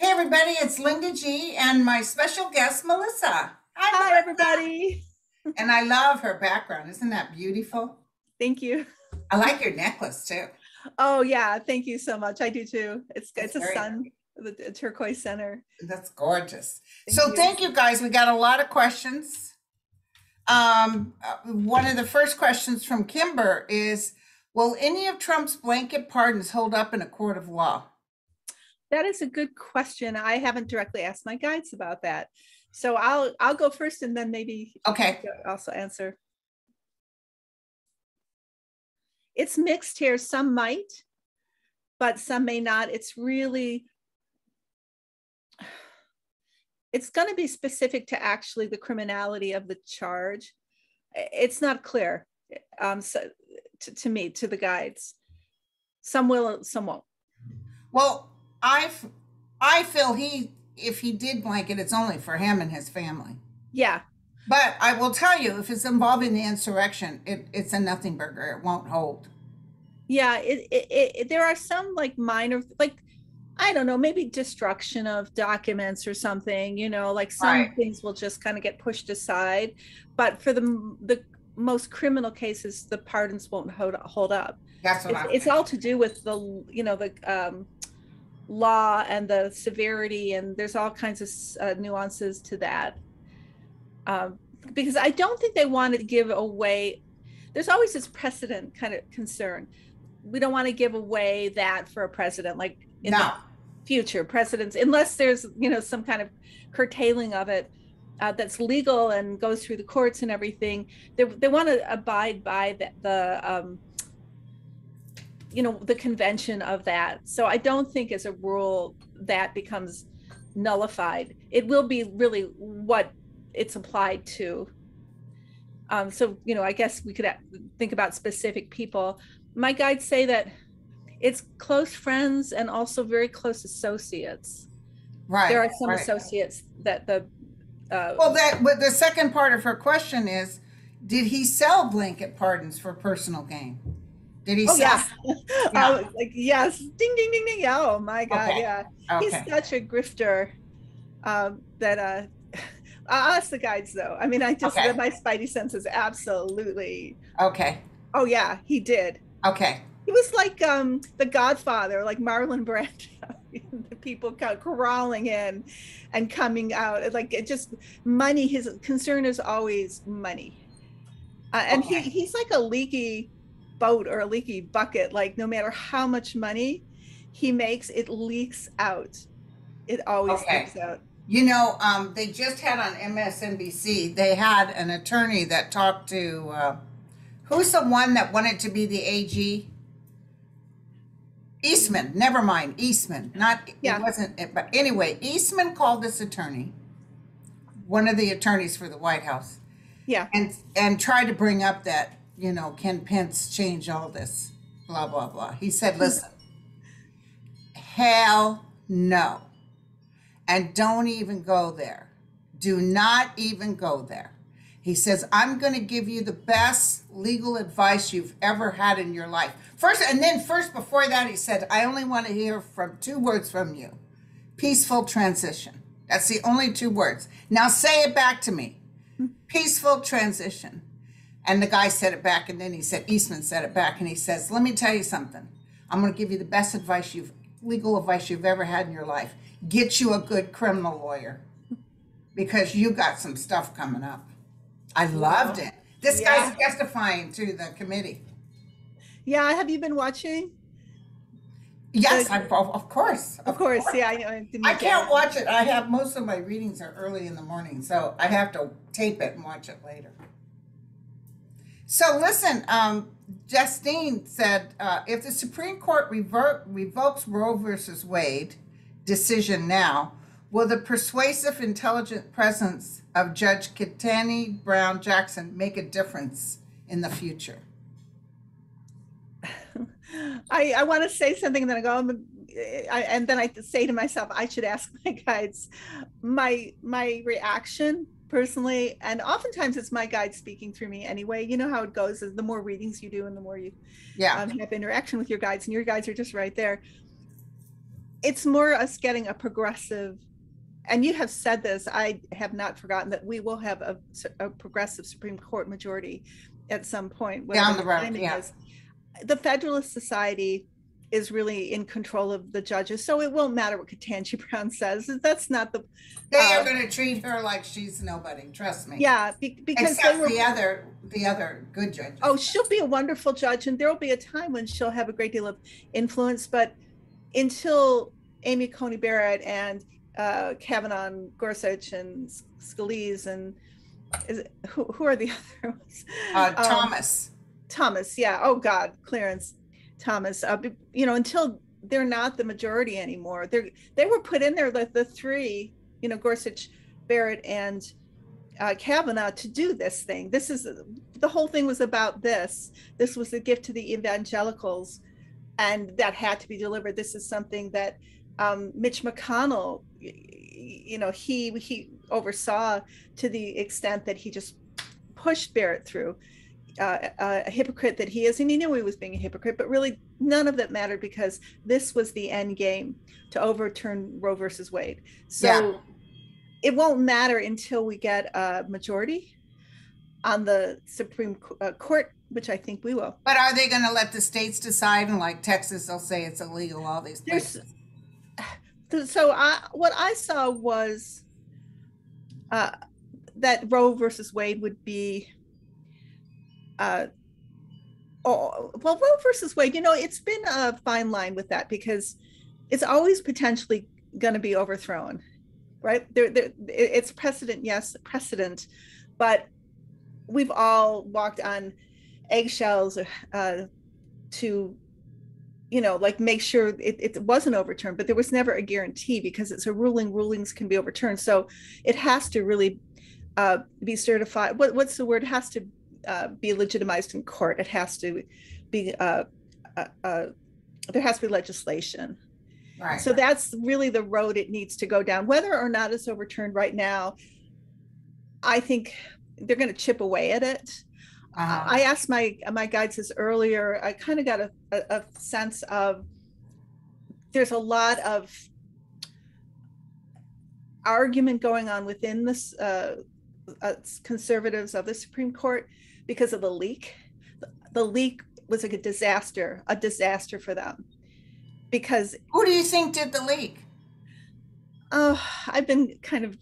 Hey, everybody, it's Linda G and my special guest, Melissa. Hi, everybody. And I love her background. Isn't that beautiful? Thank you. I like your necklace too. Oh yeah, thank you so much. I do too. It's That's it's a sun, the the turquoise center. That's gorgeous. Thank so, you. thank you guys. We got a lot of questions. Um, uh, one of the first questions from Kimber is Will any of Trump's blanket pardons hold up in a court of law? That is a good question. I haven't directly asked my guides about that. So I'll I'll go first and then maybe Okay. also answer. It's mixed here. Some might, but some may not. It's really it's going to be specific to actually the criminality of the charge. It's not clear um, so, to, to me, to the guides. Some will, some won't. Well, I, I feel he, if he did blanket, it's only for him and his family. Yeah, But I will tell you, if it's involving the insurrection, it, it's a nothing burger. It won't hold. yeah. It, it, it, there are some like minor, like I don't know, maybe destruction of documents or something. You know, like some Right. things will just kind of get pushed aside. But for the the most criminal cases, the pardons won't hold hold up. That's what it's, it's all to do with the you know the um, law and the severity and there's all kinds of uh, nuances to that um, because i don't think they want to give away there's always this precedent kind of concern we don't want to give away that for a president like in no. the future presidents unless there's you know some kind of curtailing of it uh, that's legal and goes through the courts and everything they, they want to abide by the, the um, you know the convention of that so i don't think as a rule that becomes nullified it will be really what it's applied to um, so you know i guess we could think about specific people my guides say that it's close friends and also very close associates Right. there are some right. associates that the uh, Well, that, but the second part of her question is, did he sell blanket pardons for personal gain? Did he oh yeah, Yeah. Oh, like yes ding ding ding ding yeah, oh my god Okay. yeah Okay. he's such a grifter um, that uh I'll ask the guides though. I mean, I just Okay. my spidey senses absolutely. Okay. Oh yeah, he did. Okay. He was like um the Godfather, like Marlon Brando. the people crawling in and coming out, like it just money. His concern is always money, uh, and Okay. he he's like a leaky boat or a leaky bucket. Like no matter how much money he makes, it leaks out. It always Okay. leaks out. You know, um, they just had on MSNBC, they had an attorney that talked to, uh, who's the one that wanted to be the AG? Eastman, never mind, Eastman, not, Yeah. it wasn't, it- but anyway, Eastman called this attorney, one of the attorneys for the White House, Yeah. and, and tried to bring up that, you know, can Pence change all this, blah, blah, blah. He said, listen, hell no. And don't even go there. Do not even go there. He says, I'm going to give you the best legal advice you've ever had in your life. First, and then first before that, he said, I only want to hear from two words from you peaceful transition. That's the only two words. Now say it back to me peaceful transition. And the guy said it back, and then he said, Eastman said it back, and he says, Let me tell you something. I'm going to give you the best advice you've, legal advice you've ever had in your life. Get you a good criminal lawyer because you got some stuff coming up. I loved it. This guy's testifying to the committee. Yeah. Have you been watching? Yes, Good. I, of of course. Of course. Yeah. I. I, I can't it. watch it. I have most of my readings are early in the morning, so I have to tape it and watch it later. So listen, um, Justine said uh, if the Supreme Court revo- revokes Roe versus Wade decision now, will the persuasive, intelligent presence of Judge Ketanji Brown Jackson make a difference in the future? I, I want to say something and then I go, um, I, and then I say to myself, I should ask my guides. My my reaction personally, and oftentimes it's my guide speaking through me anyway. You know how it goes: is the more readings you do, and the more you Yeah. um, have interaction with your guides, and your guides are just right there. it's more us getting a progressive and you have said this i have not forgotten that we will have a, a progressive supreme court majority at some point down the road yeah. Is. the federalist society is really in control of the judges so it won't matter what Ketanji Brown says that's not the they uh, are going to treat her like she's nobody trust me yeah be, because Except were, the other the other good judges oh she'll be a wonderful judge and there will be a time when she'll have a great deal of influence but until Amy Coney Barrett and uh, Kavanaugh and Gorsuch and Scalise and is it, who, who are the other ones? Uh, um, Thomas. Thomas, yeah. Oh God, Clarence Thomas. Uh, you know, until they're not the majority anymore. They they were put in there the, the three, you know, Gorsuch, Barrett, and uh, Kavanaugh to do this thing. This is the whole thing was about this. This was a gift to the evangelicals, and that had to be delivered. This is something that um, Mitch McConnell, you know, he he oversaw to the extent that he just pushed Barrett through. Uh, a hypocrite that he is, and he knew he was being a hypocrite, but really none of that mattered because this was the end game to overturn Roe versus Wade. So yeah. it won't matter until we get a majority on the Supreme uh, Court, which I think we will. But are they going to let the states decide? And like Texas, they'll say it's illegal. All these places. There's, so I what I saw was uh, that Roe versus Wade would be uh, oh, well Roe versus Wade. You know, it's been a fine line with that because it's always potentially going to be overthrown, right? There, there, it's precedent, yes, precedent, but we've all walked on eggshells uh, to you know, like make sure it, it wasn't overturned, but there was never a guarantee because it's a ruling. Rulings can be overturned, so it has to really uh, be certified. What, what's the word? Has to uh, be legitimized in court. It has to be. Uh, uh, uh there has to be legislation. Right. So that's really the road it needs to go down. Whether or not it's overturned right now, I think they're going to chip away at it. Uh-huh. I asked my my guides this earlier. I kind of got a, a, a, sense of there's a lot of argument going on within this uh, uh, conservatives of the Supreme Court because of the leak. The leak was like a disaster, a disaster for them. Because who do you think did the leak? Oh, I've been kind of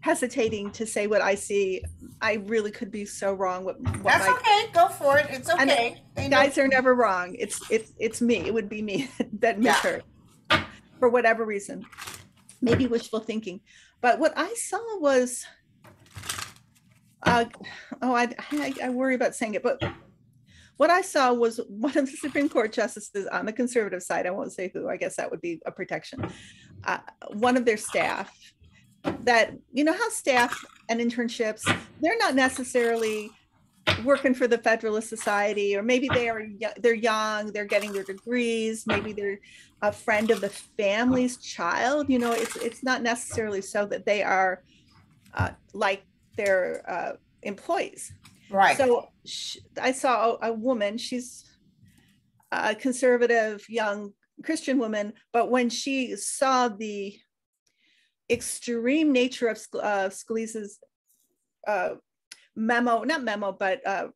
hesitating to say what I see. I really could be so wrong. What, what That's my, okay. Go for it. It's okay. Guys are never wrong. It's it's it's me. It would be me that misheard yeah. for whatever reason. Maybe wishful thinking. But what I saw was, uh, oh, I, I I worry about saying it, but what I saw was one of the Supreme Court justices on the conservative side. I won't say who. I guess that would be a protection. Uh, one of their staff that you know how staff and internships they're not necessarily working for the federalist society or maybe they are they're young they're getting their degrees maybe they're a friend of the family's child you know it's it's not necessarily so that they are uh, like their uh, employees right so she, i saw a, woman she's a conservative young christian woman but when she saw the extreme nature of uh, Scalise's uh, memo, not memo, but uh,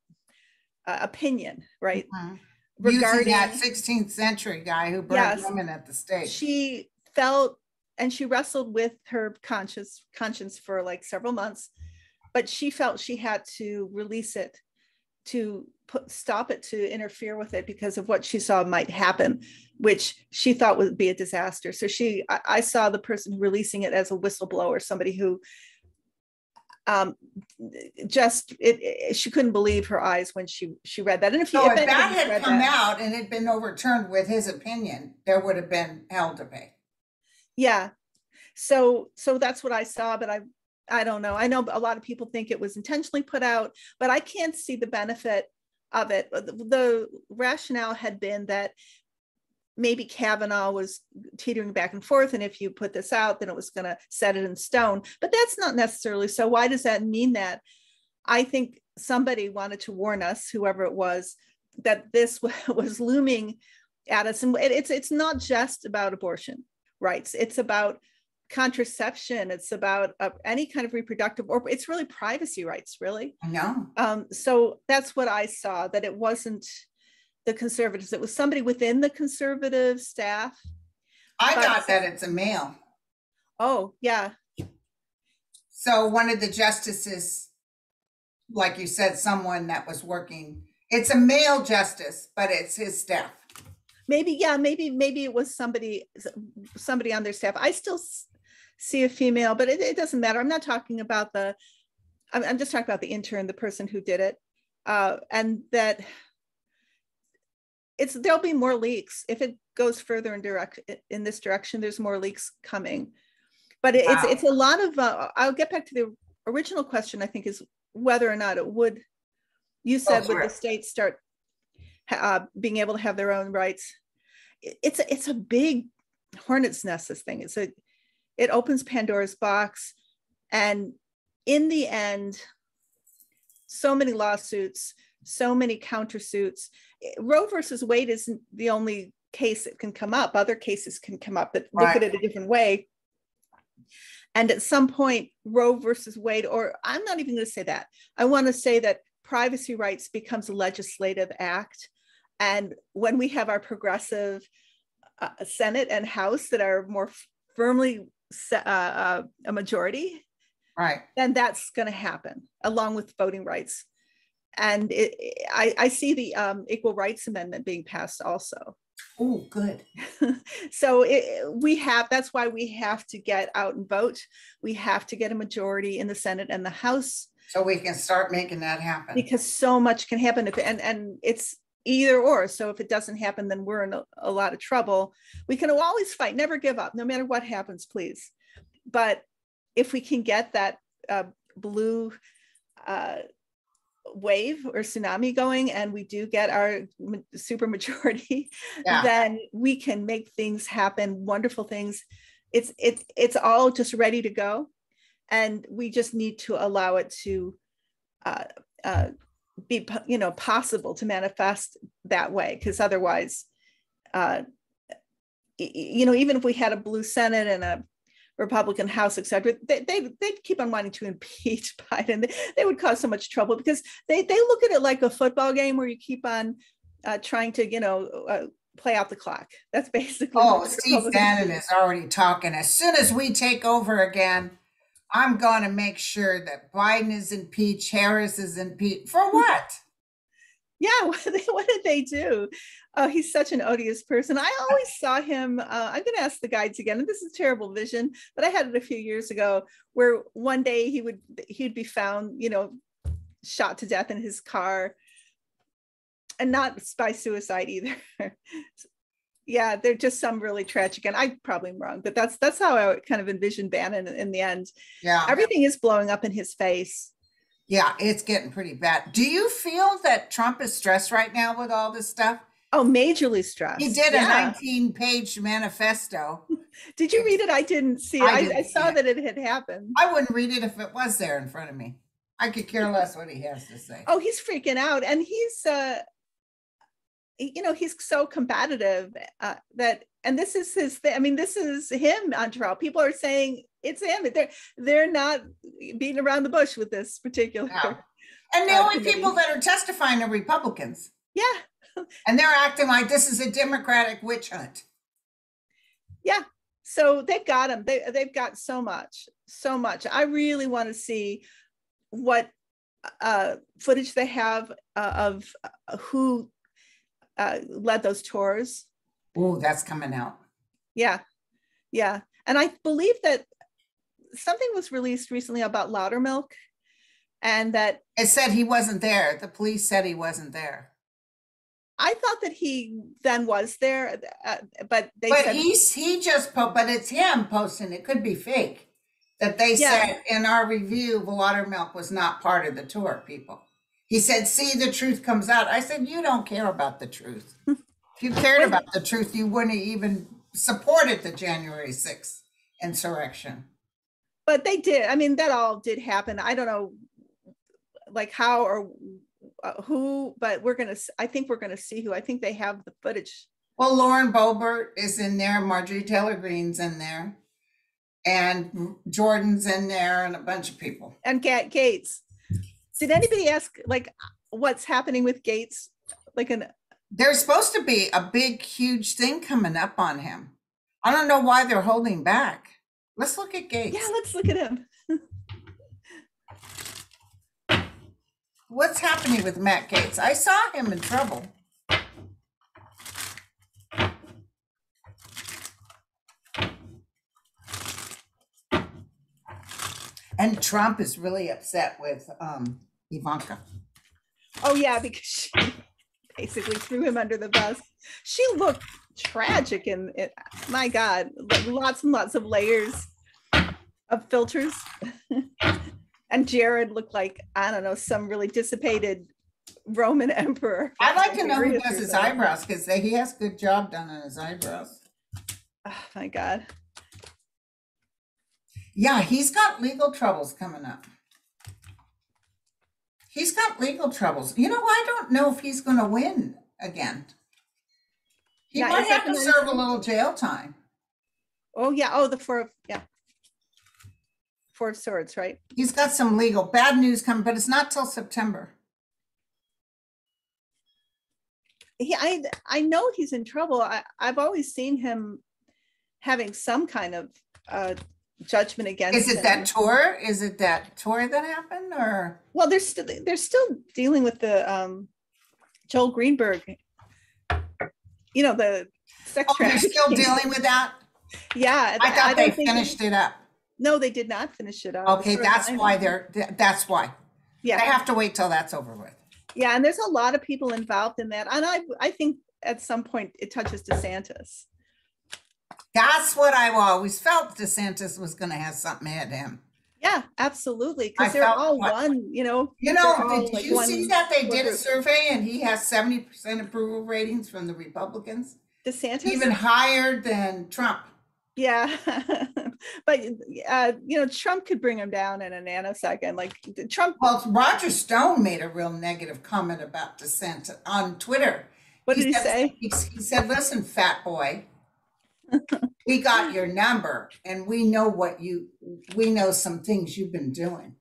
uh, opinion, right? Mm-hmm. Regarding Using that 16th century guy who burned yes, women at the stake. She felt and she wrestled with her conscious conscience for like several months, but she felt she had to release it to put stop it to interfere with it because of what she saw might happen which she thought would be a disaster. So she i, I saw the person releasing it as a whistleblower somebody who um, just it, it, she couldn't believe her eyes when she she read that. And if, you, so if, if that had come that, out and had been overturned with his opinion there would have been hell to pay. Yeah. So so that's what i saw but i I don't know. I know a lot of people think it was intentionally put out, but I can't see the benefit of it. The, rationale had been that maybe Kavanaugh was teetering back and forth, and if you put this out, then it was going to set it in stone. But that's not necessarily so. Why does that mean that? I think somebody wanted to warn us, whoever it was, that this was looming at us. And it's it's not just about abortion rights. It's about contraception. It's about uh, any kind of reproductive, or it's really privacy rights, really. I know. Um, so that's what I saw. That it wasn't the conservatives. It was somebody within the conservative staff. I But- got that it's a male. Oh yeah, So one of the justices, like you said, someone that was working, it's a male justice, but it's his staff. maybe yeah, maybe maybe it was somebody somebody on their staff. I still see a female, but it, it doesn't matter. I'm not talking about the. I'm, I'm just talking about the intern, the person who did it, uh, and that it's there'll be more leaks if it goes further in direct in this direction. There's more leaks coming, but it, it's Wow. it's a lot of. Uh, I'll get back to the original question. I think is whether or not it would. You said would sure. the states start uh, being able to have their own rights? It- It's a, it's a big hornet's nest. This thing. It's a it opens Pandora's box, and in the end, so many lawsuits, so many countersuits. Roe versus Wade isn't the only case that can come up. Other cases can come up that look at it a different way. And at some point, Roe versus Wade, or I'm not even going to say that. I want to say that privacy rights becomes a legislative act. And when we have our progressive uh, Senate and House that are more firmly uh, uh, a majority, Right. then that's going to happen along with voting rights. And it, it- I, I see the um, Equal Rights Amendment being passed also. Oh, good. so it, we have, that's why we have to get out and vote. We have to get a majority in the Senate and the House So we can start making that happen. because so much can happen if, and, and it's either or. So if it doesn't happen, then we're in a, a lot of trouble. We can always fight, never give up, no matter what happens, please. But if we can get that uh, blue uh, wave or tsunami going and we do get our super majority, Yeah. then we can make things happen, wonderful things. It's it's it's all just ready to go. And we just need to allow it to uh, uh, be you know possible to manifest that way because otherwise uh, you know even if we had a blue senate and a republican house etc they, they, they'd keep on wanting to impeach biden. They, they would cause so much trouble because they, they look at it like a football game where you keep on uh, trying to you know uh, play out the clock. That's basically Oh, Steve Bannon is already talking. As soon as we take over again, I'm going to make sure that Biden is impeached, Harris is impeached. For what? Yeah, what, did they- do? Oh, he's such an odious person. I always saw him. Uh, I'm going to ask the guides again, and this is terrible vision, but I had it a few years ago, where one day he would he'd be found, you know, shot to death in his car, and not by suicide either. yeah, they're just some really tragic, and I probably am wrong, but that's that's how I kind of envisioned Bannon in the end. Yeah. Everything is blowing up in his face. Yeah, it's getting pretty bad. Do you feel that Trump is stressed right now with all this stuff? Oh, majorly stressed. He did Yeah. a 19 page manifesto. Did you read it? I didn't see it. I I, I saw it. that it had happened. I wouldn't read it if it was there in front of me. I could care less what he has to say. Oh, he's freaking out, and he's, uh, you know, he's so combative uh, that, and this is his thing. I mean, this is him on trial. People are saying it's him. They're they're not beating around the bush with this particular. No. And the Uh, only committee. people that are testifying are Republicans. Yeah, And they're acting like this is a Democratic witch hunt. yeah. So they've got him. They they've got so much, so much. I really want to see what uh, footage they have uh, of uh, who uh, led those tours. Oh, that's coming out. Yeah, yeah. And I believe that something was released recently about Loudermilk, and that It said he wasn't there. The police said he wasn't there. I thought that he then was there, uh, but they But said he's he just po- but it's him posting. It could be fake. That they Yeah. said in our review, Loudermilk was not part of the tour, people. He said, see the truth comes out. I said, you don't care about the truth. if you cared about the truth, you wouldn't have even supported the January 6th insurrection. but they did. I mean, that all did happen. I don't know, like how or uh, who, but we're gonna. I think we're gonna see who. I think they have the footage Well, Lauren Boebert is in there, Marjorie Taylor Greene's in there, and Jordan's in there, and a bunch of people. And Ga- Gaetz. Did anybody ask like what's happening with Gaetz? Like an There's supposed to be a big, huge thing coming up on him. I don't know why they're holding back. Let's look at Gaetz. yeah, let's look at him. What's happening with Matt Gaetz? I saw him in trouble. And Trump is really upset with um, Ivanka. Oh yeah, because she basically threw him under the bus. She looked tragic and it, my God, like lots and lots of layers of filters. and Jared looked like I don't know some really dissipated Roman emperor. I'd like to know who does his eyebrows because he has good job done on his eyebrows. Oh my God. Yeah, he's got legal troubles coming up. He's got legal troubles. You know, I don't know if he's going to win again. He Yeah, might have to serve a little jail time. Oh yeah. Oh, the four of yeah. Four of Swords, right? He's got some legal bad news coming, but it's not till September. He, I I know he's in trouble. I, I've always seen him having some kind of uh, judgment against. Is it him. that tour? Is it that tour that happened, or Well, they're still they're still dealing with the um, Joel Greenberg. You know the sex oh, they're still dealing with that? Yeah, I thought they don't think finished it up. No, they did not finish it up. Okay, that's why they're. That's why they Yeah, have to wait till that's over with. yeah, and there's a lot of people involved in that, and I I think at some point it touches DeSantis. That's what I always felt. DeSantis was going to have something at him. Yeah, absolutely, because they're all what- one. You know, You know, did like you see that they did a survey and he has seventy percent approval ratings from the Republicans, DeSantis. even higher than Trump. Yeah, but uh, you know, Trump could bring him down in a nanosecond. Like Trump, Well, Roger Stone made a real negative comment about DeSantis on Twitter. what did he said- say? He, he said, "Listen, fat boy, we got your number, and we know what you. We know some things you've been doing.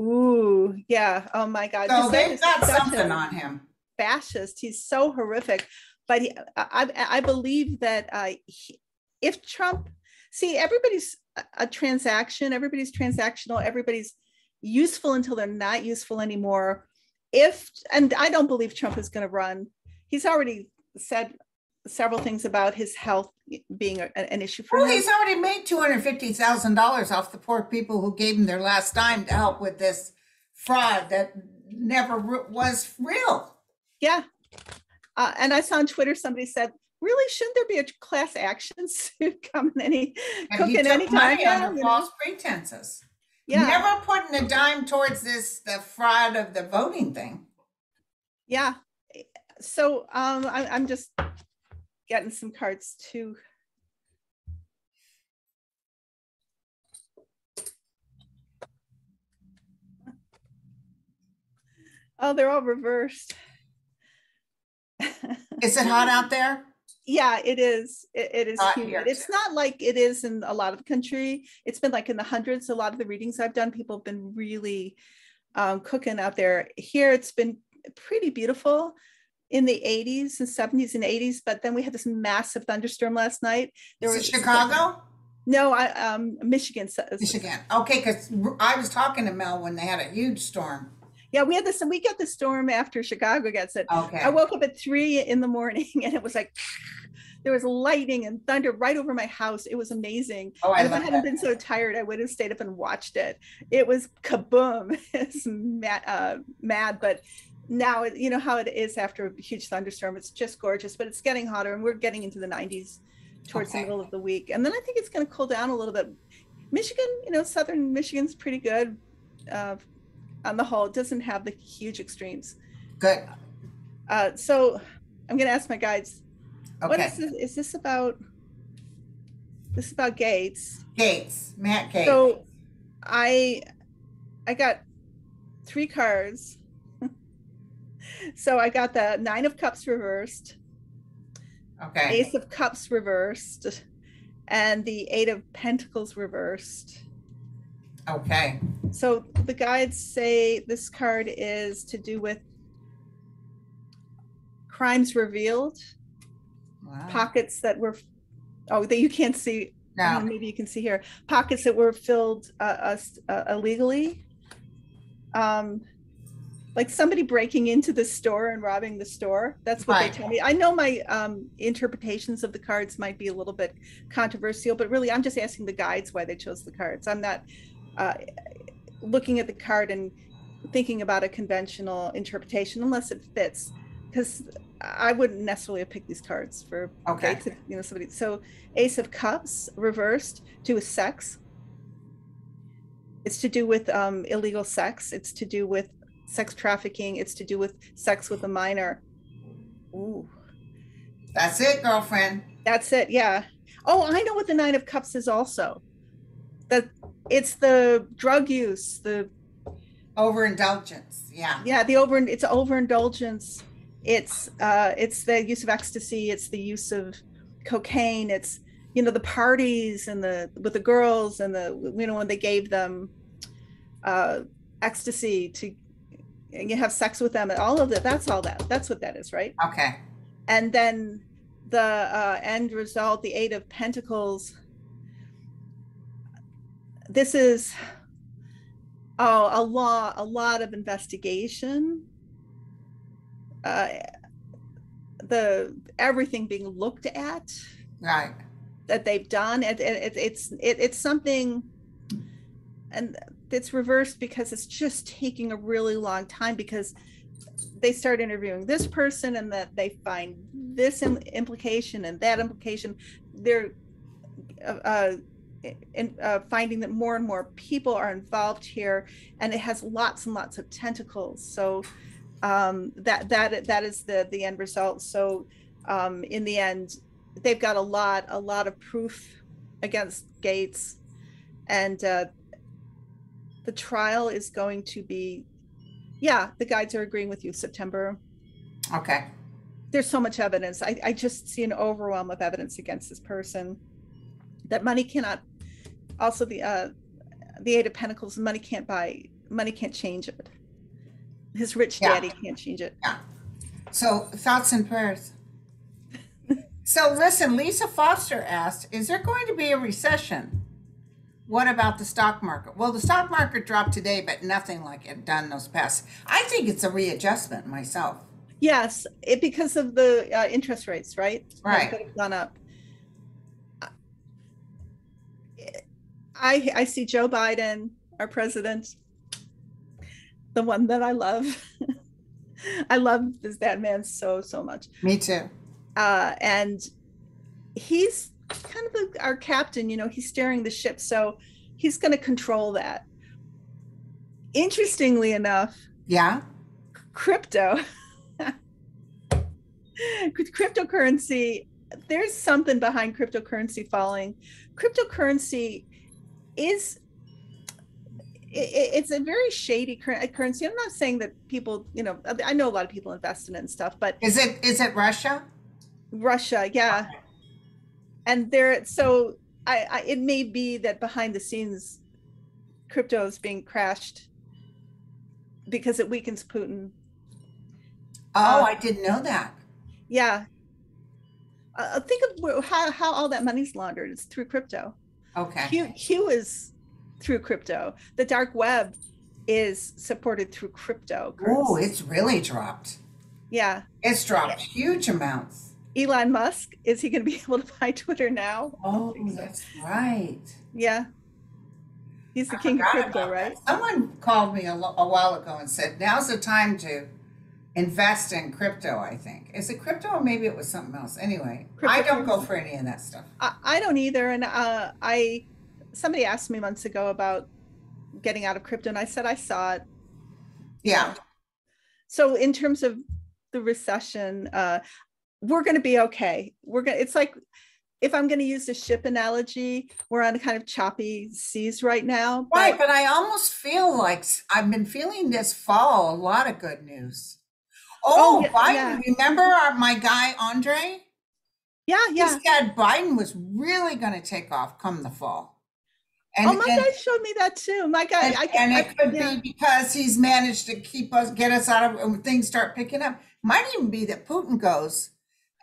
Ooh, yeah. Oh my God. So they've got something on him." fascist. He's so horrific. But he, I, I believe that uh, he, if Trump, see, everybody's a, a transaction. Everybody's transactional. Everybody's useful until they're not useful anymore. If and I don't believe Trump is going to run. He's already said several things about his health being a- an issue for Well, him. he's already made two hundred fifty thousand dollars off the poor people who gave him their last dime to help with this fraud that never re- was real. Yeah. Uh, and I saw on Twitter somebody said, really, shouldn't there be a class action suit coming any And cooking money now? under false pretenses. Yeah. Never putting a dime towards this the fraud of the voting thing. Yeah. So um, I, I'm just getting some cards too. Oh, they're all reversed. Is it hot out there? Yeah, it is. It, it is Hot humid. It's not like it is in a lot of the country. It's been like in the hundreds. A lot of the readings I've done, people have been really um, cooking out there. Here, it's been pretty beautiful in the 80s and 70s and 80s. But then we had this massive thunderstorm last night. There was Chicago? No, I um Michigan. so- Michigan. Okay, because I was talking to Mel when they had a huge storm. Yeah, we had this, and we get the storm after Chicago gets it. Okay. I woke up at three in the morning, and it was like there was lightning and thunder right over my house. It was amazing. Oh, I and if I hadn't that. been so tired, I would have stayed up and watched it. It was kaboom. it's mad, uh, mad, but now you know how it is after a huge thunderstorm. It's just gorgeous, but it's getting hotter, and we're getting into the 90s towards Okay. the middle of the week. And then I think it's going to cool down a little bit. Michigan, you know, southern Michigan's pretty good. Uh, on the whole, it doesn't have the huge extremes. Good. Uh, so I'm going to ask my guides. What Okay. is this? Is this about? This is about Gaetz. Gaetz. Matt Gaetz. So I I got three cards. So I got the nine of cups reversed, Okay. Ace of Cups reversed, and the Eight of Pentacles reversed. Okay. So the guides say this card is to do with crimes revealed, Wow. pockets that were, oh, that you can't see. Now, Maybe you can see here pockets that were filled uh, us uh, illegally. Um, like somebody breaking into the store and robbing the store. That's what Right. they tell me. I know my um, interpretations of the cards might be a little bit controversial, but really, I'm just asking the guides why they chose the cards. I'm not uh, looking at the card and thinking about a conventional interpretation unless it fits, because I wouldn't necessarily have picked these cards for Okay. if, you know somebody. So Ace of Cups reversed to with sex. It's to do with um, illegal sex. It's to do with sex trafficking. It's to do with sex with a minor. Ooh, that's it, girlfriend. that's it. Yeah. Oh, I know what the Nine of Cups is also. That it's the drug use, the Overindulgence. Yeah. yeah, the over it's overindulgence. It's uh it's the use of ecstasy, it's the use of cocaine, it's you know the parties and the with the girls and the you know when they gave them uh ecstasy to and you have sex with them and all of that that's all that that's what that is right Okay. and then the uh, end result the eight of pentacles this is oh a lot a lot of investigation uh, the everything being looked at Right. that they've done it, it, it it's it, it's something and it's reversed because it's just taking a really long time because they start interviewing this person and that they find this im- implication and that implication. They're uh, uh, uh, finding that more and more people are involved here and it has lots and lots of tentacles. So um, that that that is the the end result. So um, in the end they've got a lot a lot of proof against Gaetz and uh, the trial is going to be yeah the guides are agreeing with you september Okay. there's so much evidence I, I just see an overwhelm of evidence against this person that money cannot also the uh the eight of pentacles money can't buy money can't change it his rich Yeah. daddy can't change it yeah. So thoughts and prayers. so listen, Lisa Foster asked, is there going to be a recession? What about the stock market? Well, the stock market dropped today, but nothing like it done those past. I think it's a readjustment myself. Yes, it because of the uh, interest rates, right? Right. That have gone up. I I see Joe Biden, our president, the one that I love. I love this that man so so much, Me too. uh, and he's kind of the, our captain. You know, he's steering the ship, so he's going to control that. Interestingly enough, Yeah. crypto cryptocurrency there's something behind cryptocurrency falling cryptocurrency is it's a very shady uh, currency i'm not saying that people you know i know a lot of people invest in it and stuff but Is it is it Russia? russia yeah and there so I, I it may be that behind the scenes crypto is being crashed because it weakens putin Oh, Uh, I didn't know that. Yeah. Uh, think of how, how all that money's laundered. It's through crypto. Okay. Q, Q is through crypto. The dark web is supported through crypto. Oh, it's really dropped. yeah. It's dropped huge amounts. Elon Musk, is he going to be able to buy Twitter now? Oh, that's right. Yeah. He's the I king of crypto, right? that. Someone called me a, lo- a while ago and said, now's the time to invest in crypto, I think. Is it crypto or maybe it was something else? Anyway, I don't go for any of that stuff. I, I don't either. And uh, I, somebody asked me months ago about getting out of crypto, and I said I saw it. Yeah. so in terms of the recession uh we're going to be okay we're going to it's like if i'm going to use the ship analogy we're on a kind of choppy seas right now but Right, but I almost feel like I've been feeling this fall a lot of good news. Oh, Oh, Biden, yeah. remember our, my guy Andre? Yeah, He yeah. said Biden was really going to take off come the fall. And, oh, my and, guy showed me that too. My guy, and, I, and I, it could yeah. be because he's managed to keep us, get us out of, and things start picking up. Might even be that Putin goes,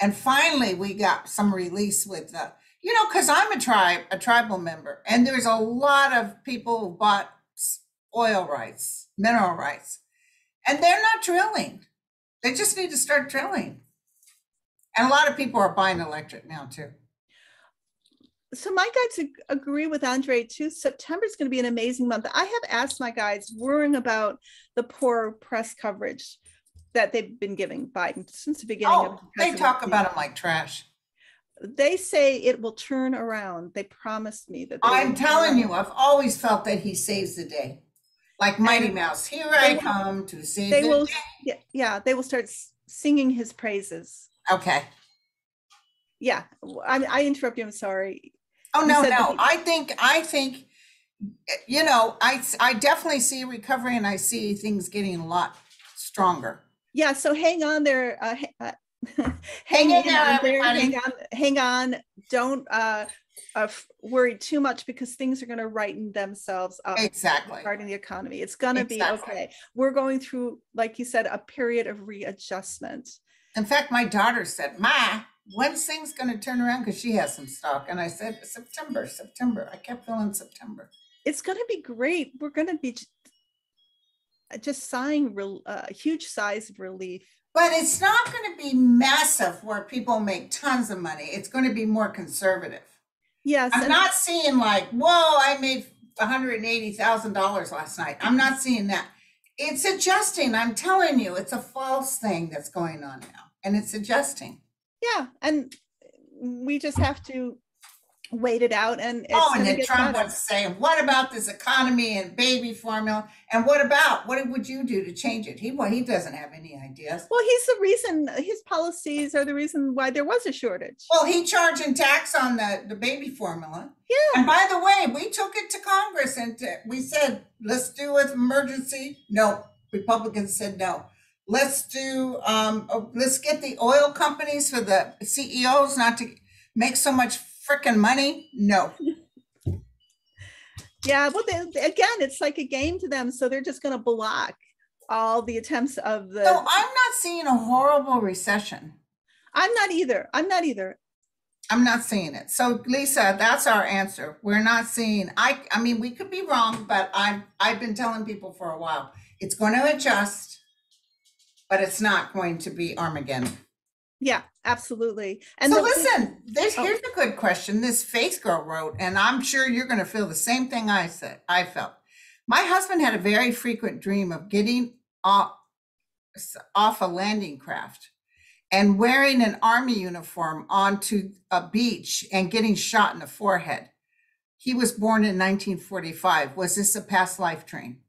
and finally we got some release with the, you know, because I'm a tribe, a tribal member, and there's a lot of people who bought oil rights, mineral rights, and they're not drilling. They just need to start drilling. And a lot of people are buying electric now too. so my guides ag- agree with Andre too. September is going to be an amazing month. I have asked my guides, worrying about the poor press coverage that they've been giving Biden since the beginning of Oh, they talk about him like trash. They say it will turn around. They promised me that. I'm telling you. I've always felt that he saves the day. Like Mighty And Mouse, here I will- come to save They the will, day. yeah, yeah, they will start singing his praises. Okay. Yeah, I interrupt you. I'm sorry. Oh, no, no, he- I think, I think, eh, you know, I, I definitely see recovery and I see things getting a lot stronger. Yeah, so hang on there. Uh, uh, Hang in there, on everybody. Hang on, hang on. Don't uh, uh, worry too much because things are going to righten themselves up Exactly. regarding the economy. It's going to be okay. We're going through, like you said, a period of readjustment. In fact, my daughter said, Ma, when's things gonna turn around? Because she has some stock. And I said, September, September. I kept feeling September. It's going to be great. We're going to be just sighing rel- uh, huge sighs of relief. But it's not going to be massive where people make tons of money. It's going to be more conservative. Yes, I'm not seeing like, whoa, I made $180,000 last night. I'm not seeing that. It's adjusting. I'm telling you, it's a false thing that's going on now. And it's adjusting. yeah, and we just have to wait it out. And it's oh, and then Trump better. was saying, what about this economy and baby formula? And what about, what would you do to change it? He, well, he doesn't have any ideas. Well, he's the reason, his policies are the reason why there was a shortage. Well, he charging tax on the, the baby formula. Yeah, And by the way, we took it to Congress and we said, let's do it emergency. No, Republicans said no. Let's do, um, oh, let's get the oil companies for the CEOs not to make so much freaking money. No. yeah. Well, they, again, it's like a game to them. So they're just going to block all the attempts of the. So I'm not seeing a horrible recession. I'm not either. I'm not either. I'm not seeing it. So Lisa, that's our answer. We're not seeing, I, I mean, we could be wrong, but I'm, I've been telling people for a while, it's going to adjust, but it's not going to be Armageddon. Yeah, absolutely. And so the- listen, this Oh. here's a good question. This Faith Girl wrote, and I'm sure you're going to feel the same thing I said. I felt. My husband had a very frequent dream of getting off, off a landing craft and wearing an army uniform onto a beach and getting shot in the forehead. He was born in 1945. Was this a past life dream?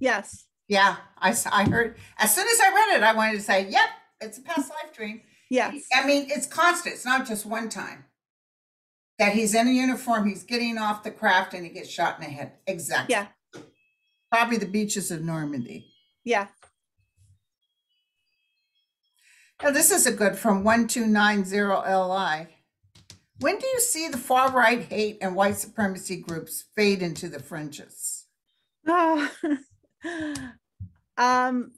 Yes. Yeah, I, I heard. As soon as I read it, I wanted to say, "Yep, it's a past life dream." Yes. I mean, it's constant. It's not just one time that he's in a uniform, he's getting off the craft, and he gets shot in the head. Exactly. Yeah. Probably the beaches of Normandy. Yeah. Now, this is a good from 1290LI. When do you see the far right hate and white supremacy groups fade into the fringes? Ah, um,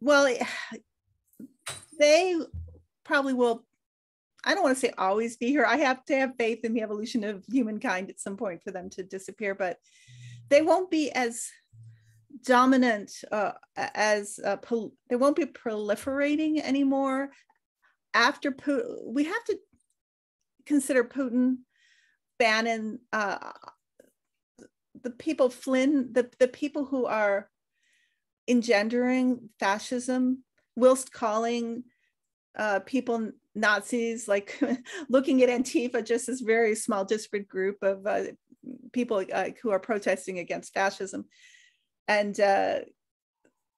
well, they probably will. I don't want to say always be here. I have to have faith in the evolution of humankind at some point for them to disappear, but they won't be as dominant uh, as uh, pol- they won't be proliferating anymore after Putin. We have to consider Putin, Bannon, uh, the people Flynn, the, the people who are engendering fascism, whilst calling uh, people Nazis, like looking at Antifa just as very small, disparate group of uh, people uh, who are protesting against fascism, and uh,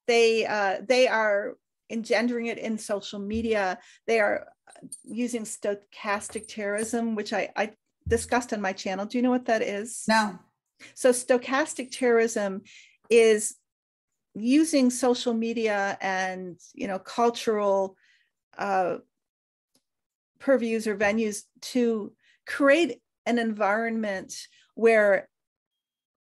they uh, they are engendering it in social media. They are using stochastic terrorism, which I, I discussed on my channel. Do you know what that is? No. So stochastic terrorism is using social media and you know cultural uh, purviews or venues to create an environment where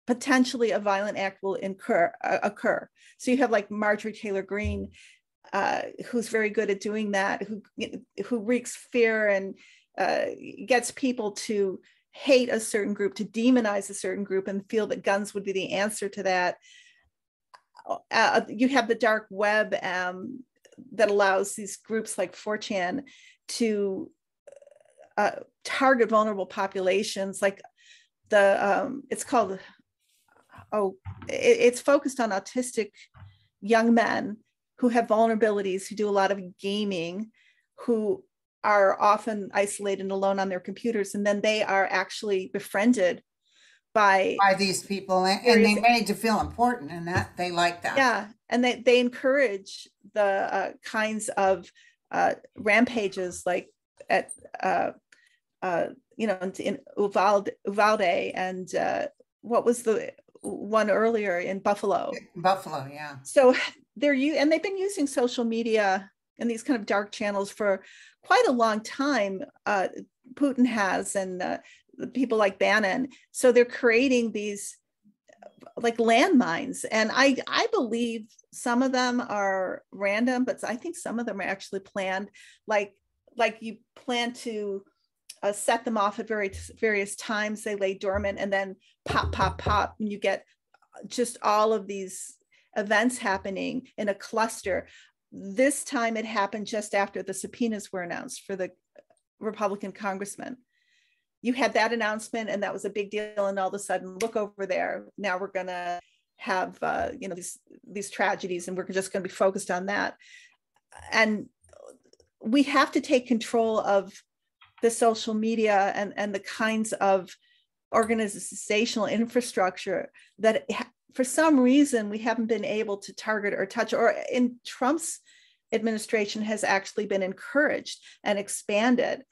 potentially a violent act will incur, uh, occur. So you have like Marjorie Taylor Greene, uh, who's very good at doing that, who who wreaks fear and uh, gets people to hate a certain group, to demonize a certain group, and feel that guns would be the answer to that. Uh, you have the dark web um, that allows these groups like 4chan to uh, target vulnerable populations like the um, it's called oh it, it's focused on autistic young men who have vulnerabilities who do a lot of gaming who are often isolated and alone on their computers and then they are actually befriended by by these people and, and they made to feel important and that they like that yeah and they, they encourage the uh, kinds of uh, rampages like at uh, uh, you know in Uvalde, Uvalde and uh, what was the one earlier in Buffalo? Buffalo, yeah. So they're you and they've been using social media and these kind of dark channels for quite a long time. Uh, Putin has and uh, people like Bannon. So they're creating these like landmines, and I I believe some of them are random, but I think some of them are actually planned. Like like you plan to uh, set them off at various various times. They lay dormant and then pop, pop, pop, and you get just all of these events happening in a cluster. This time it happened just after the subpoenas were announced for the Republican congressman. You had that announcement, and that was a big deal. And all of a sudden, look over there. Now we're going to have uh, you know these these tragedies, and we're just going to be focused on that. And we have to take control of the social media and, and the kinds of organizational infrastructure that for some reason we haven't been able to target or touch or in trump's administration has actually been encouraged and expanded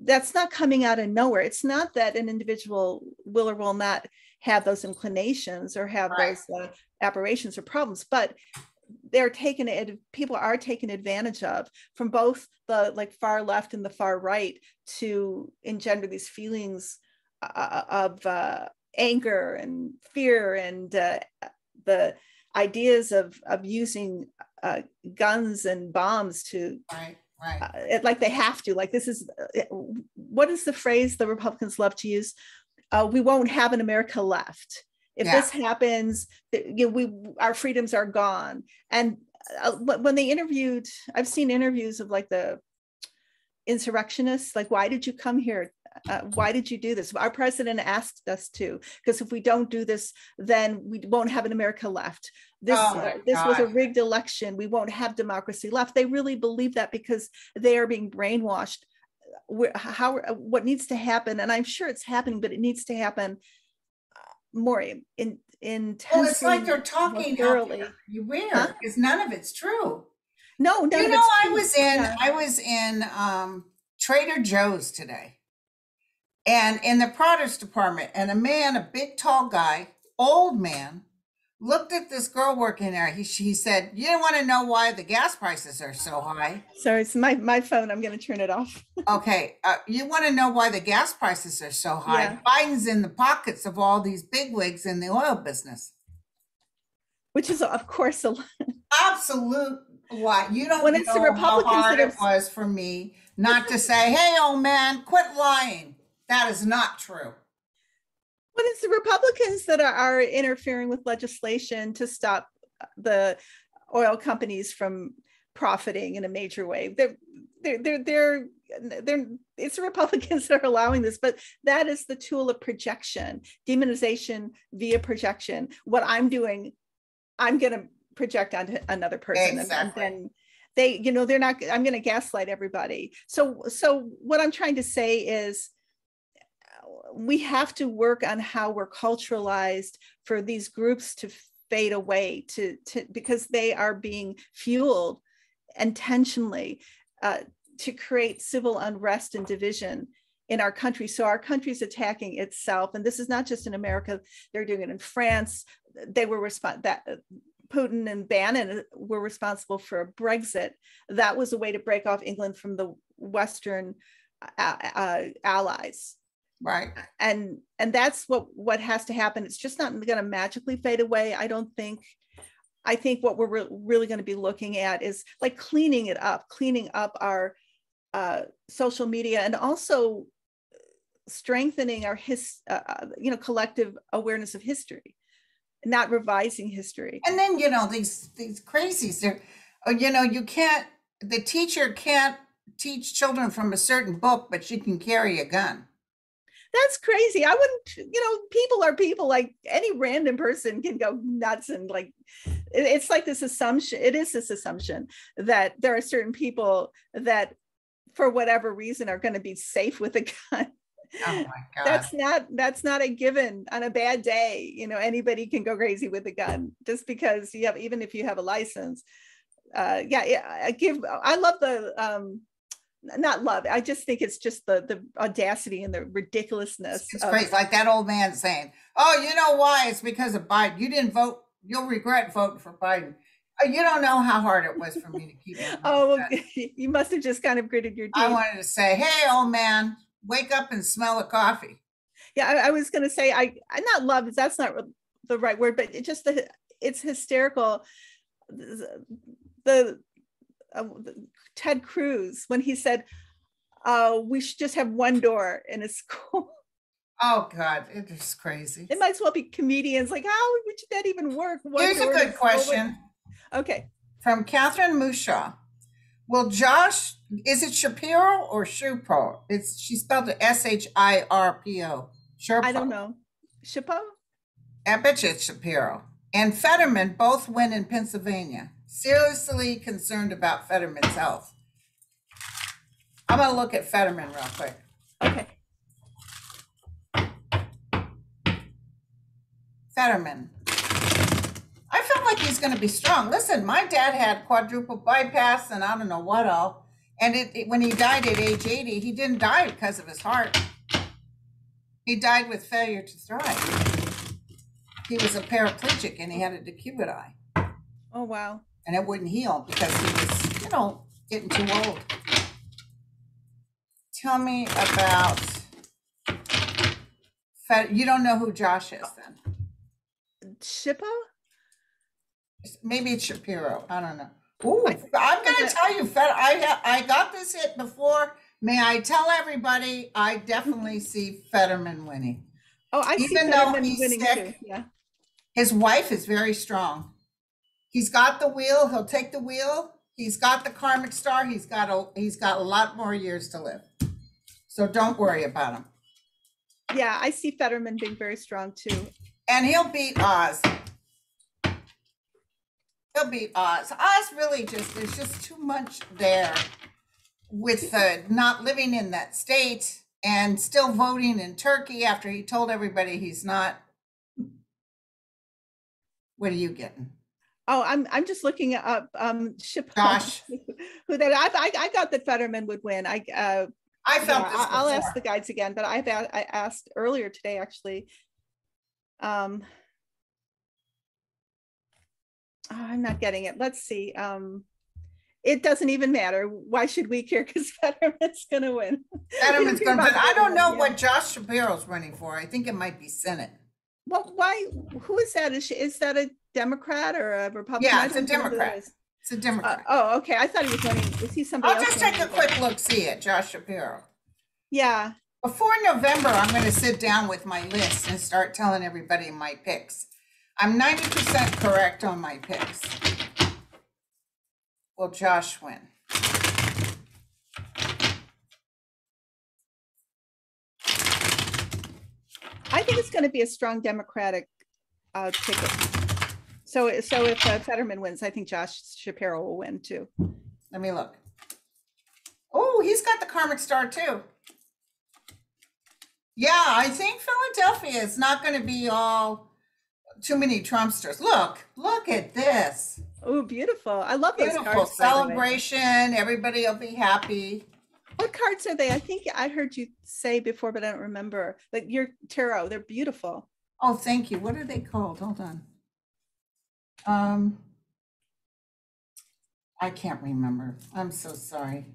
that's not coming out of nowhere it's not that an individual will or will not have those inclinations or have right. those uh, aberrations or problems but they're taken it people are taken advantage of from both the like far left and the far right to engender these feelings uh, uh, of uh, anger and fear and uh, the ideas of of using uh, guns and bombs to right right. Uh, it, like they have to like this is what is the phrase the republicans love to use? We won't have an america left. If yeah. this happens you know, we our freedoms are gone. And uh, when they interviewed i've seen interviews of like the insurrectionists like why did you come here uh, why did you do this? Our president asked us to because if we don't do this then we won't have an america left. This oh uh, this God. was a rigged election. We won't have democracy left they really believe that because they are being brainwashed. How what needs to happen and i'm sure it's happening but it needs to happen more in in well it's like they're talking thoroughly. you weird because none of it's true. No, no you know i was in yeah. i was in um trader joe's today and in the produce department and a man a big tall guy old man looked at this girl working there. He, he said, You don't want to know why the gas prices are so high. Sorry, it's my, my phone. I'm going to turn it off. okay. Uh, you want to know why the gas prices are so high. Yeah. Biden's in the pockets of all these bigwigs in the oil business. Which is, of course, a absolute lie. You don't when it's the Republicans how hard that it was for me not to say, Hey, old man, quit lying. That is not true. But it's the Republicans that are, are interfering with legislation to stop uh, the oil companies from profiting in a major way. They're they're they're they're, they're it's the Republicans that are allowing this, but that is the tool of projection, demonization via projection. What I'm doing, I'm gonna project onto another person exactly. and, then they, you know, they're not I'm gonna gaslight everybody. So so what I'm trying to say is we have to work on how we're culturalized for these groups to fade away to, to because they are being fueled intentionally uh, to create civil unrest and division in our country. So our country's attacking itself, and this is not just in America. They're doing it in France. They were respond that Putin and Bannon were responsible for a Brexit, that was a way to break off England from the Western uh, uh, allies. Right. And and that's what what has to happen. It's just not going to magically fade away. I don't think. I think what we're re- really going to be looking at is like cleaning it up, cleaning up our uh, social media, and also strengthening our his, uh, uh you know, collective awareness of history not revising history. And then you know these these crazies. They're, oh, you know, you can't. The teacher can't teach children from a certain book, but she can carry a gun. That's crazy. I wouldn't. You know, people are people. Like any random person can go nuts and like. It's like this assumption. It is this assumption that there are certain people that, for whatever reason, are going to be safe with a gun Oh my God. that's not that's not a given on a bad day you know anybody can go crazy with a gun just because you have even if you have a license uh yeah, yeah i give i love the um not love i just think it's just the the audacity and the ridiculousness it's of, crazy like that old man saying oh you know why it's because of biden you didn't vote you'll regret voting for biden uh, you don't know how hard it was for me to keep it. oh, you must have just kind of gritted your teeth. I wanted to say, "Hey, old man, wake up and smell a coffee. Yeah, I, I was going to say I I'm not love that's not the right word, but it just the it's hysterical. The, the, uh, Ted Cruz when he said uh, we should just have one door in a school. Oh God, it is crazy. It might as well be comedians. Like, how would that even work? One Here's a good question. Okay. From Catherine Mushaw. Will Josh is it Shapiro or Shupo? It's she spelled it S H I R P O. Sure. I don't know. Shapiro? I bet you it's Shapiro. And Fetterman both win in Pennsylvania. Seriously concerned about Fetterman's health. I'm gonna look at Fetterman real quick. Okay. Fetterman I felt like he's going to be strong. Listen, my dad had quadruple bypass and I don't know what all. And it, it, when he died at age 80, he didn't die because of his heart. He died with failure to thrive. He was a paraplegic and he had a decubiti. Oh, wow. And it wouldn't heal because he was, you know, getting too old. Tell me about. You don't know who Josh is then? Shippo? maybe it's Shapiro. I don't know. Ooh, I'm going to tell you, Fed, I I got this hit before. May I tell everybody? I definitely mm-hmm. see Fetterman winning. Oh, I Even see Fetterman winning sick, too. Yeah. His wife is very strong. He's got the wheel. He'll take the wheel. He's got the karmic star. He's got a he's got a lot more years to live. So don't worry about him. Yeah, I see Fetterman being very strong too. And he'll beat Oz he'll beat Oz. Oz really just there's just too much there with the not living in that state and still voting in Turkey after he told everybody he's not. What are you getting? Oh, I'm I'm just looking up um Gosh. who that I, I I got that Fetterman would win. I uh I felt yeah, I'll ask the guides again, but I've I asked earlier today actually. Um oh, I'm not getting it. Let's see. Um, it doesn't even matter. Why should we care? Because Fetterman's going to win. Fetterman's going to win. I don't know yeah. what Josh Shapiro's running for. I think it might be Senate. Well, why? Who is that? Is, she, is that a Democrat or a Republican? Yeah, it's a Democrat. It's a Democrat. Uh, oh, okay. I thought he was running. Is he somebody? I'll just take a quick look. See it, Josh Shapiro. Yeah. Before November, I'm going to sit down with my list and start telling everybody my picks. I'm 90% correct on my picks. Will Josh win? I think it's going to be a strong Democratic uh, ticket. So, so if uh, Fetterman wins, I think Josh Shapiro will win too. Let me look. Oh, he's got the karmic star too. Yeah, I think Philadelphia is not going to be all too many Trumpsters. Look, look at this. Oh, beautiful. I love those Beautiful cards. celebration. Everybody will be happy. What cards are they? I think I heard you say before, but I don't remember. Like your tarot, they're beautiful. Oh, thank you. What are they called? Hold on. Um, I can't remember. I'm so sorry.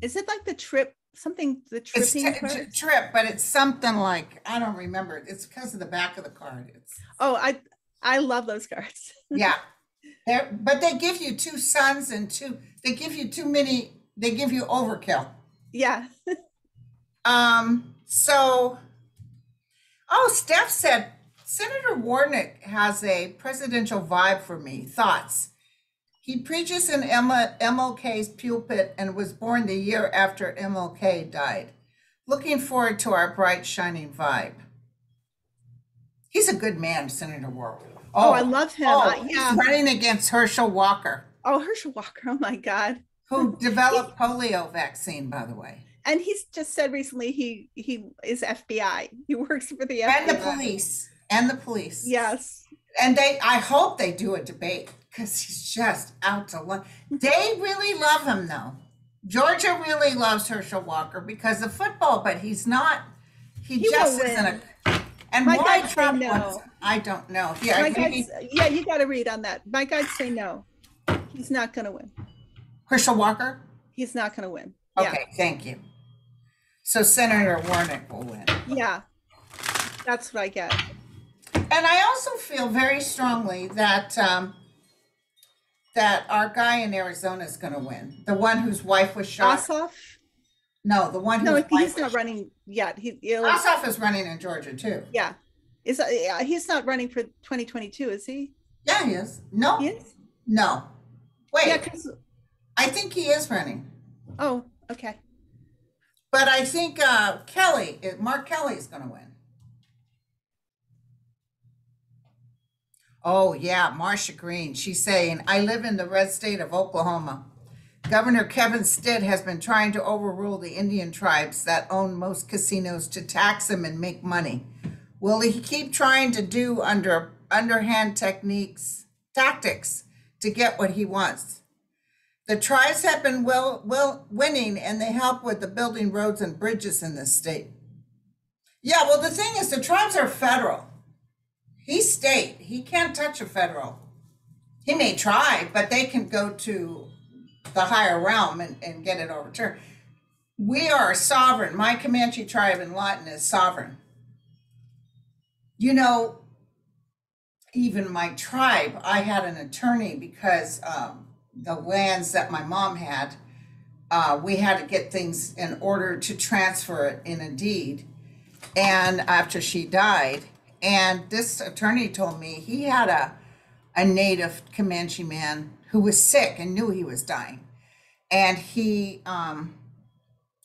Is it like the trip, something, the It's t- t- trip, but it's something like, I don't remember. It's because of the back of the card. It's, Oh, I, I love those cards. yeah. They're, but they give you two sons and two, they give you too many, they give you overkill. Yeah. Um, so, oh, Steph said Senator Warnock has a presidential vibe for me. Thoughts? He preaches in Emma, MLK's pulpit and was born the year after MLK died. Looking forward to our bright, shining vibe. He's a good man, Senator Warnock. Oh, I oh, love him. Oh, he's yeah. running against Herschel Walker, Oh, Herschel Walker. Oh my God. who developed polio vaccine, by the way, And he's just said recently he he is FBI. He works for the FBI. and the police, and the police. Yes. And they, I hope they do a debate because he's just out to lunch. They really love him though. Georgia really loves Herschel Walker because of football, but he's not. He, He just isn't win. a. And My why Trump no. wants? I don't know. Yeah, My guides, yeah, you got to read on that. My guides say no. He's not going to win. Herschel Walker. He's not going to win. Yeah. Okay, thank you. So Senator Warnock will win. Yeah. That's what I get. And I also feel very strongly that um, that our guy in Arizona is going to win. The one whose wife was shot. Ossoff? No, the one whose No, wife he's not running yet. He, Ossoff is running in Georgia too. yeah. Is uh, yeah, he's not running for 2022, is he? Yeah, he is. No, He is? no. Wait, Yeah, I think he is running, oh, okay. but I think uh, Kelly, Mark Kelly, is going to win. Oh yeah, Marsha Green. She's saying, "I live in the red state of Oklahoma. Governor Kevin Stitt has been trying to overrule the Indian tribes that own most casinos to tax them and make money. Will he keep trying to do under underhand techniques, tactics to get what he wants? The tribes have been well, well winning, and they help with the building roads and bridges in this state. Yeah, well, the thing is, the tribes are federal. He's state. He can't touch a federal. He may try, but they can go to the higher realm and, and get it overturned. We are sovereign. My Comanche tribe in Lawton is sovereign. You know, even my tribe, I had an attorney because um, the lands that my mom had, uh, we had to get things in order to transfer it in a deed. And after she died, and this attorney told me he had a, a native Comanche man who was sick and knew he was dying. And he, um,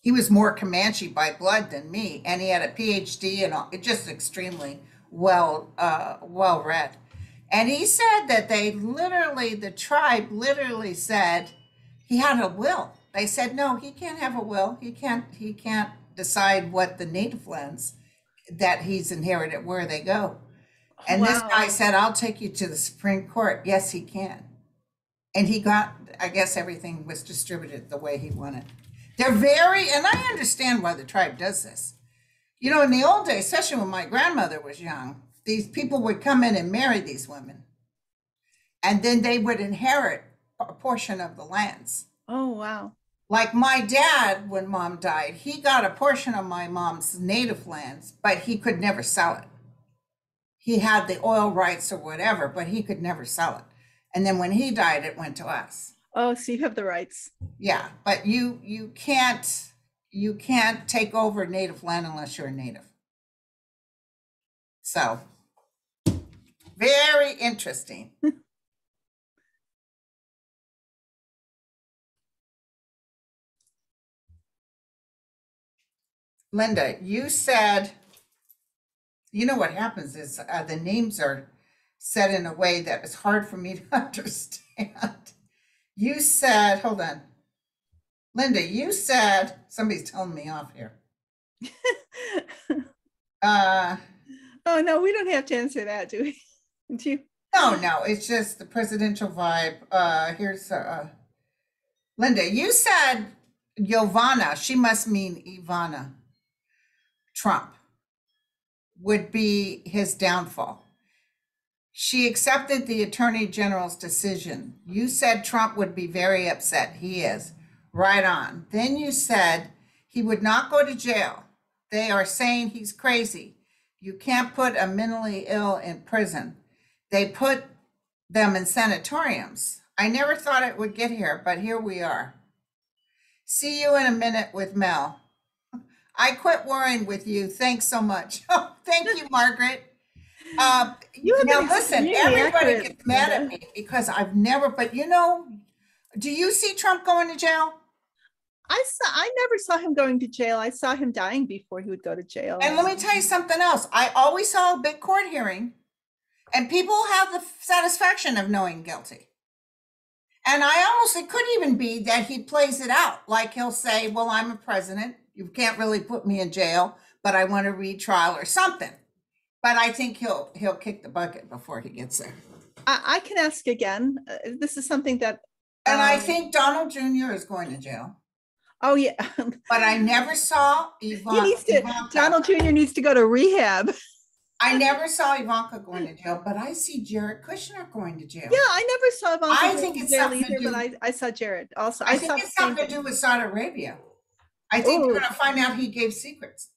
he was more Comanche by blood than me, and he had a PhD and all, just extremely well, uh, well read. And he said that they literally, the tribe literally said he had a will. They said, no, he can't have a will. He can't, he can't decide what the native lands that he's inherited, where they go. And this guy said, I'll take you to the Supreme Court. Yes, he can. And he got, I guess everything was distributed the way he wanted. They're very, and I understand why the tribe does this. You know, in the old days, especially when my grandmother was young, these people would come in and marry these women. And then they would inherit a portion of the lands. Oh, wow. Like my dad, when mom died, he got a portion of my mom's native lands, but he could never sell it. He had the oil rights or whatever, but he could never sell it. And then when he died, it went to us. Oh, so you have the rights. Yeah, but you you can't you can't take over native land unless you're a native. So very interesting. Linda, you said, you know what happens is uh, the names are said in a way that is hard for me to understand. You said, hold on. Linda, you said, somebody's telling me off here. Uh, oh, no, we don't have to answer that, do we? Do you? no, no, it's just the presidential vibe. Uh, here's, uh, Linda, you said Giovanna, she must mean Ivana Trump would be his downfall. She accepted the attorney general's decision. You said Trump would be very upset. He is. Right on. Then you said he would not go to jail. They are saying he's crazy. You can't put a mentally ill in prison. They put them in sanatoriums. I never thought it would get here, but here we are. See you in a minute with Mel. I quit worrying with you. Thanks so much. Oh, thank you, Margaret. Uh, You have now listen, everybody accurate, gets mad at me because I've never, but you know, do you see Trump going to jail? I saw. I never saw him going to jail. I saw him dying before he would go to jail. And let me tell you something else. I always saw a big court hearing, and people have the satisfaction of knowing guilty. And I almost, it could even be that he plays it out. Like he'll say, Well, I'm a president. You can't really put me in jail, but I want a retrial or something. But I think he'll he'll kick the bucket before he gets there. I, I can ask again. Uh, this is something that. And I um, think Donald Jr. is going to jail. Oh yeah, But I never saw he Ivanka. needs to. Ivanka. Donald Jr. needs to go to rehab. I never saw Ivanka going to jail, but I see Jared Kushner going to jail. Yeah, I never saw Ivanka I think it's something to either, but I, I saw Jared also. I, I, think saw it's something to do with Saudi Arabia. I think Ooh. we're going to find out he gave secrets.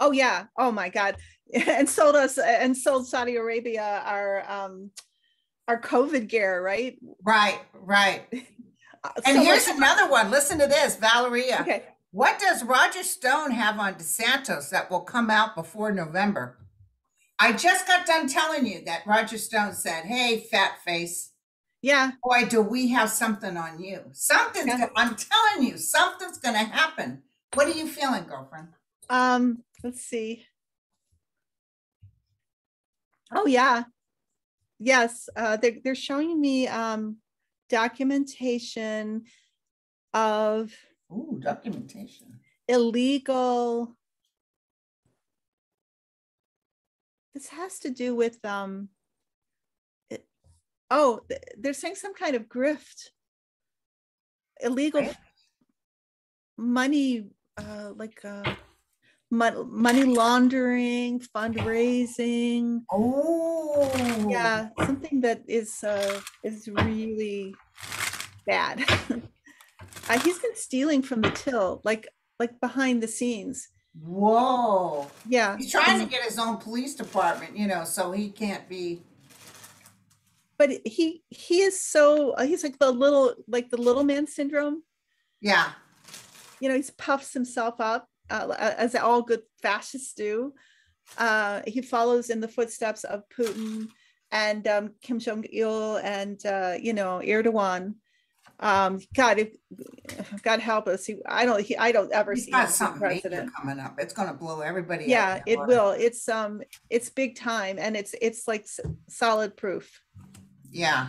Oh yeah. Oh my God. And sold us and sold Saudi Arabia our um our COVID gear, right? Right, right. Uh, And so here's another one. Listen to this, Valeria. okay. What does Roger Stone have on DeSantis that will come out before November? I just got done telling you that Roger Stone said, "Hey, fat face, Yeah. boy, do we have something on you? Something's. Yeah. I'm telling you, something's going to happen. What are you feeling, girlfriend? Um, let's see. Oh yeah. Yes, uh they're they're showing me um documentation of Ooh, documentation. illegal this has to do with um it, oh they're saying some kind of grift illegal Right. money uh like uh money laundering fundraising. Oh, yeah something that is uh is really bad. Uh, he's been stealing from the till like like behind the scenes. Whoa. yeah. He's trying to get his own police department, you know, so he can't be. but he he is so uh, he's like the little like the little man syndrome. Yeah, you know he puffs himself up uh, as all good fascists do uh he follows in the footsteps of putin and um kim jong-il and uh you know erdogan um god if god help us he, i don't he, i don't ever he's see got something president coming up. It's going to blow everybody. yeah it water. will it's um it's big time and it's it's like s- solid proof Yeah,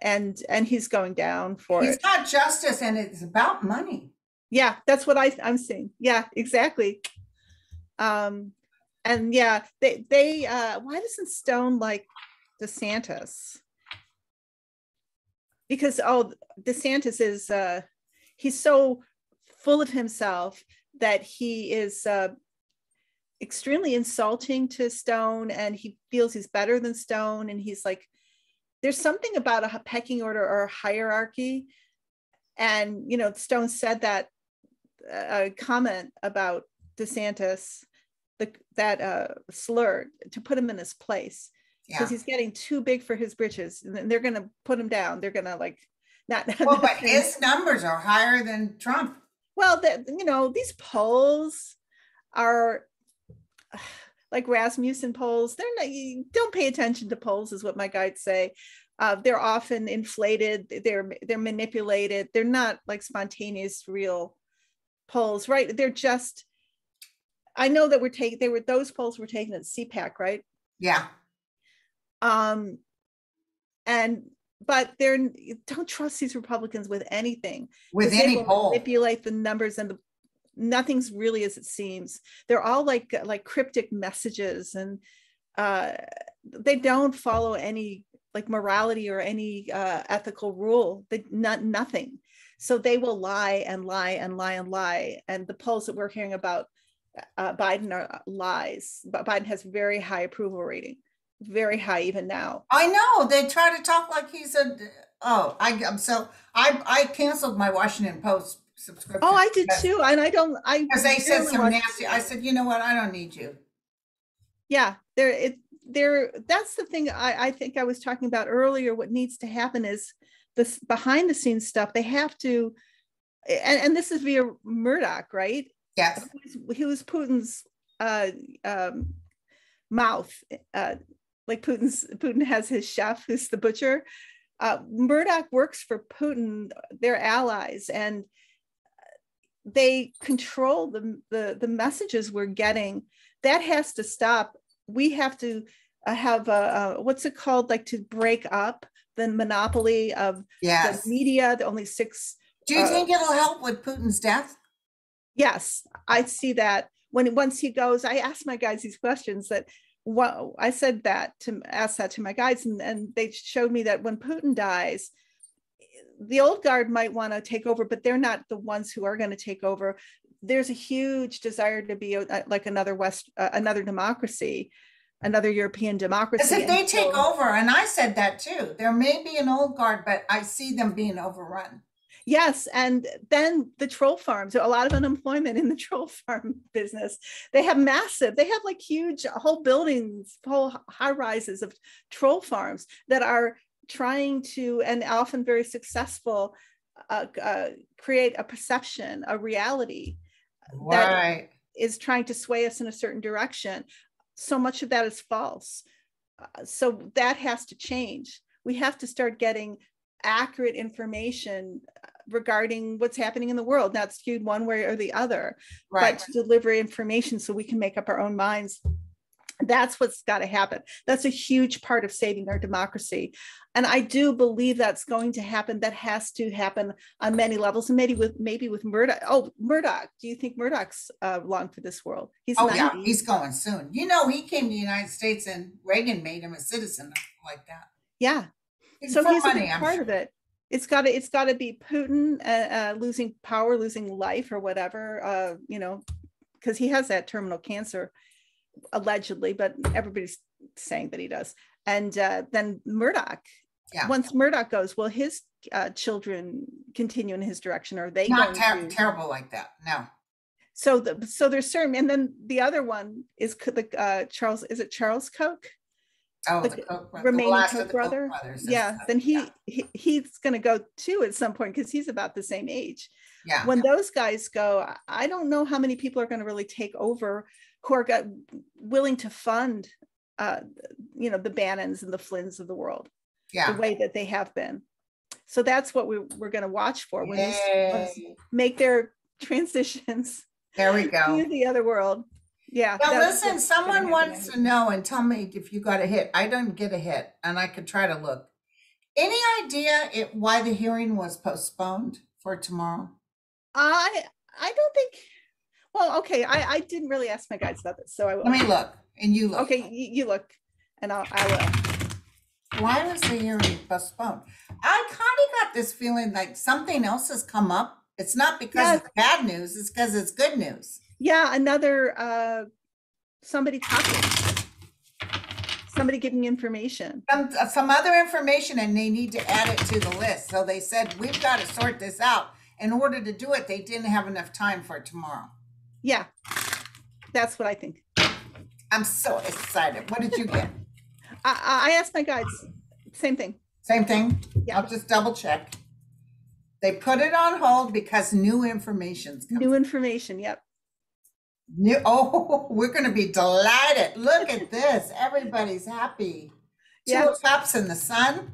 and and he's going down for he's it got justice, and it's about money. Yeah that's what i i'm seeing yeah exactly. Um and yeah they they uh why doesn't stone like desantis? Because oh desantis is uh he's so full of himself that he is uh extremely insulting to stone and he feels he's better than stone and he's like there's something about a pecking order or a hierarchy. And you know stone said that uh, comment about desantis the, that uh, slur to put him in his place Yeah. because he's getting too big for his britches and they're going to put him down they're going to like not Well, but his numbers are higher than Trump. well that you know these polls are like rasmussen polls they're not you don't pay attention to polls is what my guides say uh, they're often inflated they're they're manipulated they're not like spontaneous real polls right? They're just i know that we're taking they were those polls were taken at cpac right? Yeah, um and but they're don't trust these republicans with anything. With any poll. manipulate the numbers and the nothing's really as it seems. They're all like like cryptic messages and uh they don't follow any like morality or any uh ethical rule. They not nothing so they will lie and lie and lie and lie and the polls that we're hearing about uh, biden are lies but biden has very high approval rating very high even now. I know they try to talk like he's a. Oh, I, I'm so I I canceled my Washington Post subscription. Oh, I did too, and I don't. I Because they said some nasty. I said, you know what? I don't need you. Yeah, there it there. That's the thing I I think I was talking about earlier. What needs to happen is this behind the scenes stuff. They have to, and, and this is via Murdoch, right? Yes. He was- Putin's uh, um, mouth, uh, like Putin's. Putin has his chef, who's the butcher. Uh, Murdoch works for Putin. They're allies, and they control the, the the messages we're getting. That has to stop. We have to uh, have a, a what's it called? Like to break up the monopoly of Yes. the media. The only six Do you uh, think it'll help with Putin's death? Yes, I see that. When once he goes, I ask my guys these questions that what I said that to ask that to my guys, and, and they showed me that when Putin dies, the old guard might want to take over, but they're not the ones who are going to take over. There's a huge desire to be a, like another West, uh, another democracy, another European democracy. As if they take over, and I said that too. There may be an old guard, but I see them being overrun. Yes, and then the troll farms, a lot of unemployment in the troll farm business. They have massive, they have like huge whole buildings, whole high rises of troll farms that are trying to, and often very successful, uh, uh, create a perception, a reality That- Right. is trying to sway us in a certain direction. So much of that is false. Uh, so that has to change. We have to start getting accurate information uh, regarding what's happening in the world, not skewed one way or the other, Right. but to deliver information so we can make up our own minds. That's what's got to happen. That's a huge part of saving our democracy. And I do believe that's going to happen. That has to happen on many levels, and maybe with maybe with Murdoch. Oh, Murdoch. Do you think Murdoch's uh, long for this world? He's Oh yeah, he's going soon. You know, he came to the United States and Reagan made him a citizen like that. yeah. It's So he's a big I'm part sure. of it. It's got to it's got to be Putin uh, uh, losing power, losing life, or whatever. Uh, you know, because he has that terminal cancer, allegedly, but everybody's saying that he does. And uh, then Murdoch. Yeah. Once Murdoch goes, will his uh, children continue in his direction? Or are they Not ter- to? terrible like that. No. so the so there's certain, and then the other one is the uh, Charles. Is it Charles Koch? Oh, The the, Koch, remaining Koch of the Koch brother? brothers. Yeah. Then he, yeah. he he's going to go too at some point because he's about the same age. Yeah. when those guys go I- don't know how many people are going to really take over who are got, willing to fund uh you know the bannons and the flynns of the world Yeah. the way that they have been so that's what we, we're going to watch for when ones make their transitions There we to go. the other world yeah Now, that's listen, someone wants to know and tell me if you got a hit. I don't get a hit, and I could try to look. Any idea it, why the hearing was postponed for tomorrow? i i don't think well okay i i didn't really ask my guides about this so i will Let me look, and you look. okay you, you look and i'll i will Why was the hearing postponed? I kind of got this feeling like something else has come up. It's not because Yeah. it's bad news, it's because it's good news. Yeah another uh somebody talking somebody giving information Some, uh, some other information, and they need to add it to the list. So they said, we've got to sort this out. In order to do it, they didn't have enough time for tomorrow. yeah that's what i think I'm so excited. What did you get? i i I asked my guides same thing Same thing? Yeah. I'll just double check. They put it on hold because new information's coming. new information yep New, oh, we're going to be delighted. Look at this. Everybody's happy. Two Yeah. of Cups in the sun.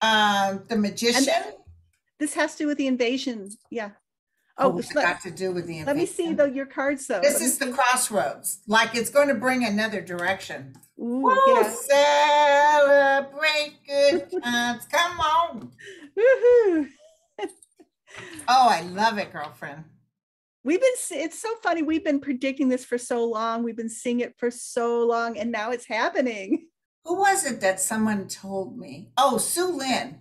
Um, the magician. this has to do with the invasion yeah oh, oh, it's let, got to do with the let me see though your cards though This Let is the see. crossroads. Like it's going to bring another direction. Ooh, Woo, yeah. celebrate good times. Come on. Woohoo. Oh, I love it, girlfriend. We've been it's so funny. We've been predicting this for so long. We've been seeing it for so long, and now it's happening. Who was it that someone told me? Oh, Sue Lynn.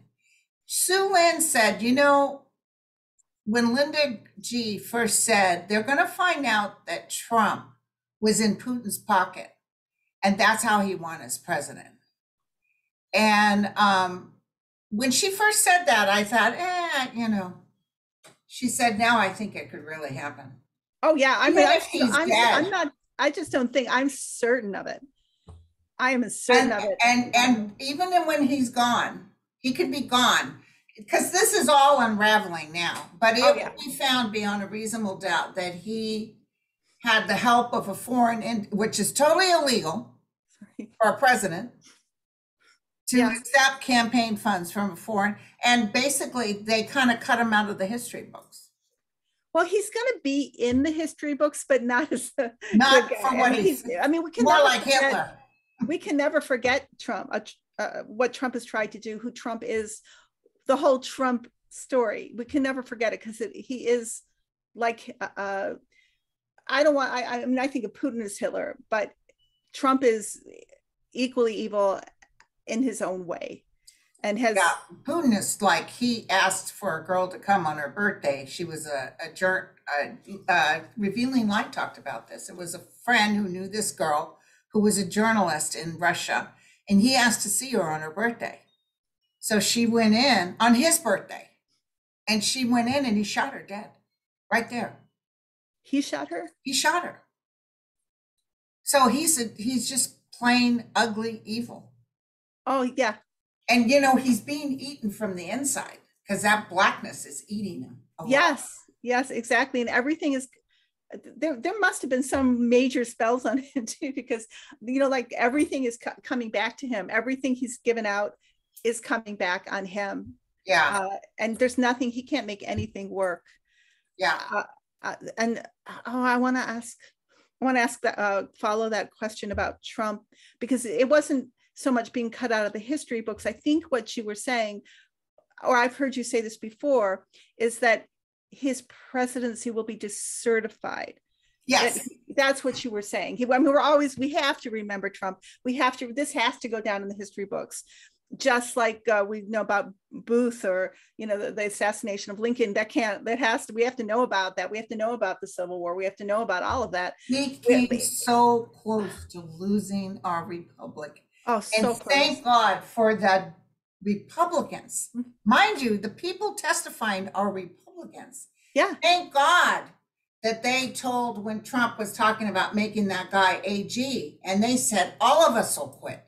Sue Lynn said, you know, when Linda G first said they're going to find out that Trump was in Putin's pocket, And that's how he won as president. And um, when she first said that, I thought, eh, you know, she said, now I think it could really happen. Oh yeah, I mean, I'm, I'm. I'm not. I just don't think I'm certain of it. I am certain And, of it. and, and even then when he's gone, he could be gone. Because this is all unraveling now. But Oh, it yeah. will be found beyond a reasonable doubt that he had the help of a foreign, in- which is totally illegal for a president to Yeah. accept campaign funds from a foreign. And basically, they kind of cut him out of the history books. well, he's going to be in the history books, but not as a Not good guy. for I what mean, he's, he's- I mean, we can more never like forget- Hitler. we can never forget Trump, uh, tr- uh, what Trump has tried to do, who Trump is, the whole Trump story. We can never forget it because he is like, uh, uh, I don't want, I, I mean, I think of Putin as Hitler, but Trump is equally evil in his own way and has, Yeah, Putin is like he asked for a girl to come on her birthday. She was a a, a, a revealing light talked about this. It was a friend who knew this girl who was a journalist in Russia, and he asked to see her on her birthday. So she went in on his birthday, and she went in and he shot her dead, right there. he shot her. He shot her. So he's a, he's just plain ugly evil. Oh yeah, And you know, he's being eaten from the inside because that blackness is eating him. yes, yes, exactly. And everything is, there, there must have been some major spells on him too, because, you know, like everything is co- coming back to him. Everything he's given out is coming back on him. Yeah, Uh, and there's nothing, he can't make anything work. yeah. Uh, and, oh, I want to ask, I want to ask that, uh, follow that question about Trump, because it wasn't so much being cut out of the history books. I think what you were saying, or I've heard you say this before, is that his presidency will be decertified. Yes. That- That's what you were saying. He, I mean, we're always, we have to remember Trump. We have to, this has to go down in the history books. Just like uh, we know about Booth or, you know, the, the assassination of Lincoln, that can't, that has to, we have to know about that. We have to know about the Civil War. We have to know about all of that. He came so close to losing our republic. Oh, so And close. thank God for the Republicans. Mhm. Mind you, the people testifying are Republicans. Yeah, Thank God that they told when Trump was talking about making that guy AG, and they said, all of us will quit.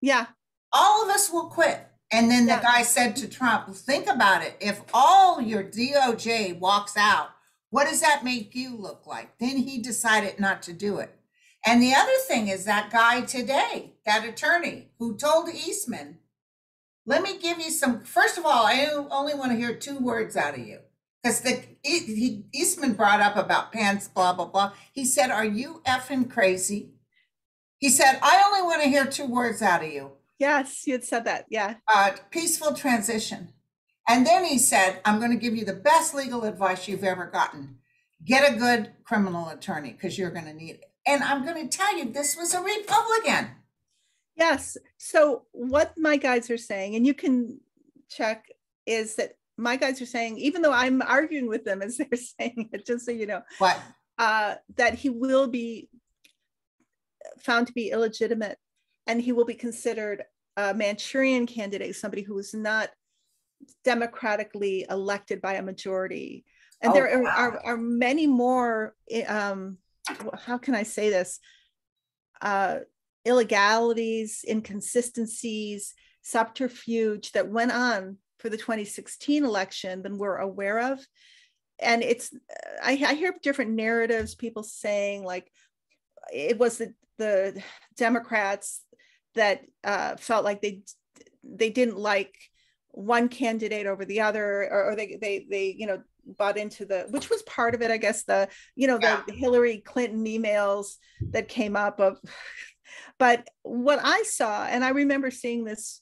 yeah, all of us will quit. And then the guy said to Trump, think about it. If all your DOJ walks out, what does that make you look like? Then he decided not to do it. And the other thing is that guy today, that attorney who told Eastman, let me give you some, first of all, I only want to hear two words out of you. Because the he, Eastman brought up about pants, blah, blah, blah. He said, Are you effing crazy? He said, I only want to hear two words out of you yes, you had said that. Yeah, uh, peaceful transition. And then he said, I'm going to give you the best legal advice you've ever gotten. Get a good criminal attorney because you're going to need it. And I'm going to tell you, this was a Republican. yes. So what my guys are saying, and you can check, is that my guys are saying, even though I'm arguing with them as they're saying it, just so you know, What? uh, that he will be found to be illegitimate and he will be considered a Manchurian candidate, somebody who was not democratically elected by a majority. And Oh, there are, wow. are, are many more, eh, um, how can I say this? Uh, illegalities, inconsistencies, subterfuge that went on for the 2016 election than we're aware of. And it's, I, I hear different narratives, people saying like it was the, the Democrats that uh, felt like they they didn't like one candidate over the other, or, or they they they you know bought into the which was part of it, I guess the you know Yeah. the Hillary Clinton emails that came up of, but what I saw, and I remember seeing this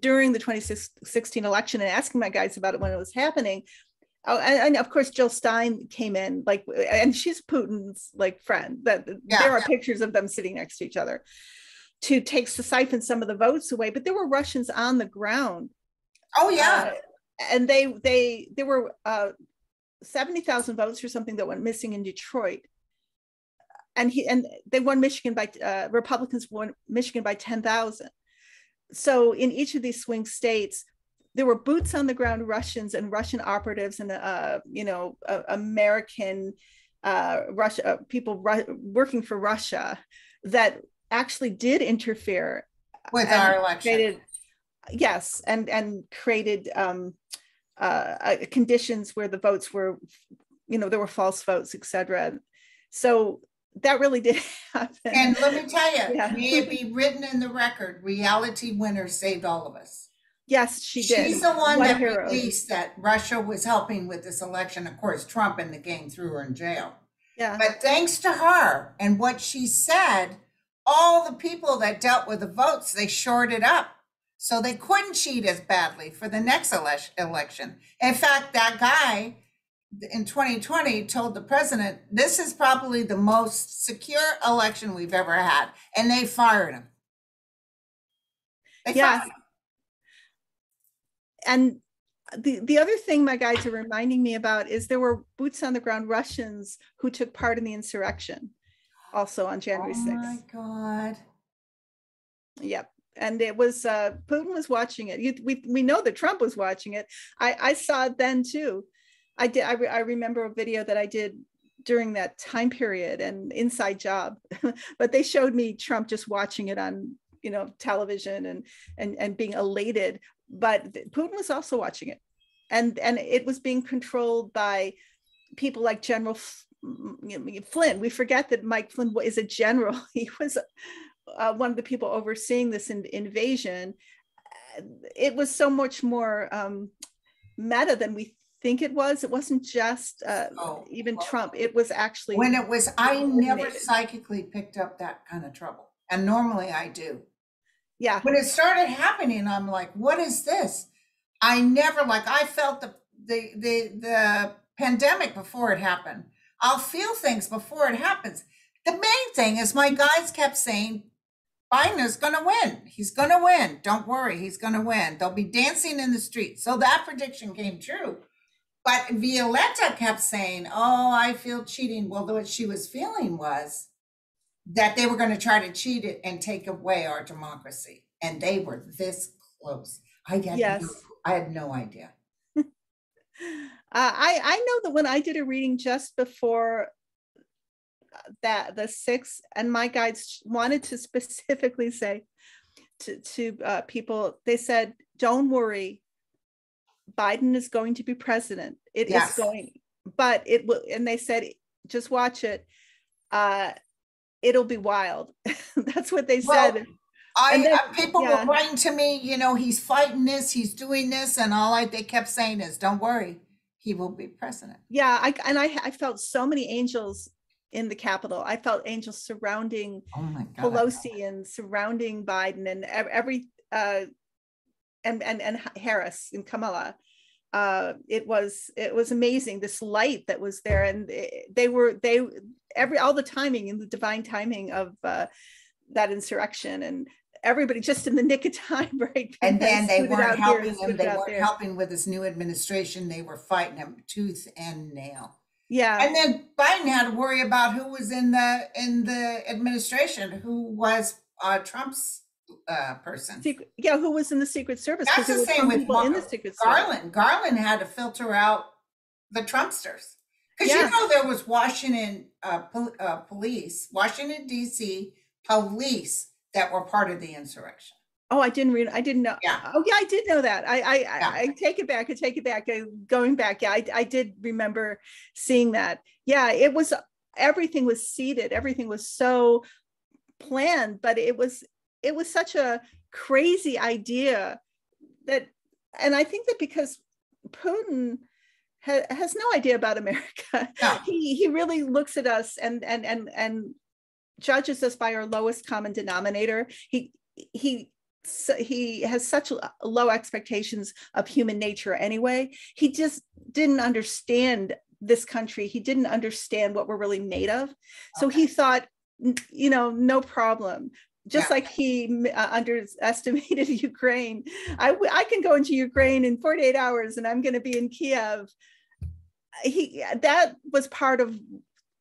during the 2016 election and asking my guys about it when it was happening. Oh, and, and of course, Jill Stein came in, like, and she's Putin's like friend. That Yeah. there are pictures of them sitting next to each other to take to siphon some of the votes away. But there were Russians on the ground, Oh, yeah. uh, and they they there were uh, seventy thousand votes or something that went missing in Detroit. and he and they won Michigan by uh, Republicans won Michigan by ten thousand. So in each of these swing states, there were boots on the ground Russians and Russian operatives and uh, you know uh, American uh, Russia uh, people ru- working for Russia that actually did interfere with our election. Created, yes, and and created um, uh, uh, conditions where the votes were, you know, there were false votes, etc. So that really did happen. And let me tell you, Yeah. may it be written in the record, reality winner saved all of us. Yes, she did. She's the one What that released that Russia was helping with this election. Of course, Trump and the gang threw her in jail. Yeah. But thanks to her and what she said, all the people that dealt with the votes, they shorted up. So they couldn't cheat as badly for the next elec- election. In fact, that guy in 2020 told the president, this is probably the most secure election we've ever had. And they fired him. They Yes. fired him. and the the other thing my guides are reminding me about is there were boots on the ground Russians who took part in the insurrection, also on January Oh my. God. Yep. And it was uh, Putin was watching it. You, we we know that Trump was watching it. I I saw it then too. I did. I, re- I remember a video that I did during that time period and inside job, but they showed me Trump just watching it on you know television and and and being elated. But Putin was also watching it, and and it was being controlled by people like General F- m- m- Flynn. We forget that Mike Flynn is a general. He was uh, one of the people overseeing this in, invasion. It was so much more um, meta than we think it was. It wasn't just uh, Oh, even well, Trump. It was actually When it was, I never psychically picked up that kind of trouble. And normally I do. yeah, When it started happening, I'm like, what is this? I never like I felt the the the the pandemic before it happened. I'll feel things before it happens. The main thing is my guys kept saying Biden is going to win. He's going to win. Don't worry, he's going to win. They'll be dancing in the streets. So that prediction came true. But Violetta kept saying, "Oh, I feel cheating." Well, what she was feeling was that they were going to try to cheat it and take away our democracy, and they were this close. I had Yes. no, I had no idea. Uh, I I know that when I did a reading just before that the six and my guides wanted to specifically say to to uh, people, they said, "Don't worry, Biden is going to be president. It is Yes. going, but it will." And they said, "Just watch it. Uh, it'll be wild." That's what they Well, said. I then- uh, people yeah. were writing to me, you know, he's fighting this, he's doing this, and all I they kept saying is, "Don't worry, he will be president." Yeah, I and I I felt so many angels in the Capitol. I felt angels surrounding Oh! Pelosi and surrounding Biden and every uh, and and and Harris and Kamala. Uh, it was it was amazing this light that was there, and they- were they every all the timing and the divine timing of uh, that insurrection and everybody just in the nick of time, right? And then they weren't helping him. They weren't there. helping with this new administration. They were fighting him tooth and nail. Yeah, And then Biden had to worry about who was in the in the administration, who was uh, Trump's uh, person. secret, yeah. Who was in the Secret Service? That's the same with people in the Secret Service. Garland. Garland had to filter out the Trumpsters because Yeah. you know there was Washington uh, pol- uh, police, Washington D.C. police that were part of the insurrection. Oh, I didn't read. I didn't know. Yeah. Oh, yeah, I did know that. I, I, Yeah. I, I take it back. I take it back. I, going back, yeah, I, I did remember seeing that. Yeah, it was everything was seeded. Everything was so planned, but it was it was such a crazy idea that, and I think that because Putin ha- has no idea about America, No. he he really looks at us and and and and judges us by our lowest common denominator. He he so he has such low expectations of human nature anyway. He just didn't understand this country. He didn't understand what we're really made of. So he thought, you know, no problem. Just Yeah. like he uh, underestimated Ukraine, I, I can go into Ukraine in 48 hours and I'm going to be in Kiev. He that was part of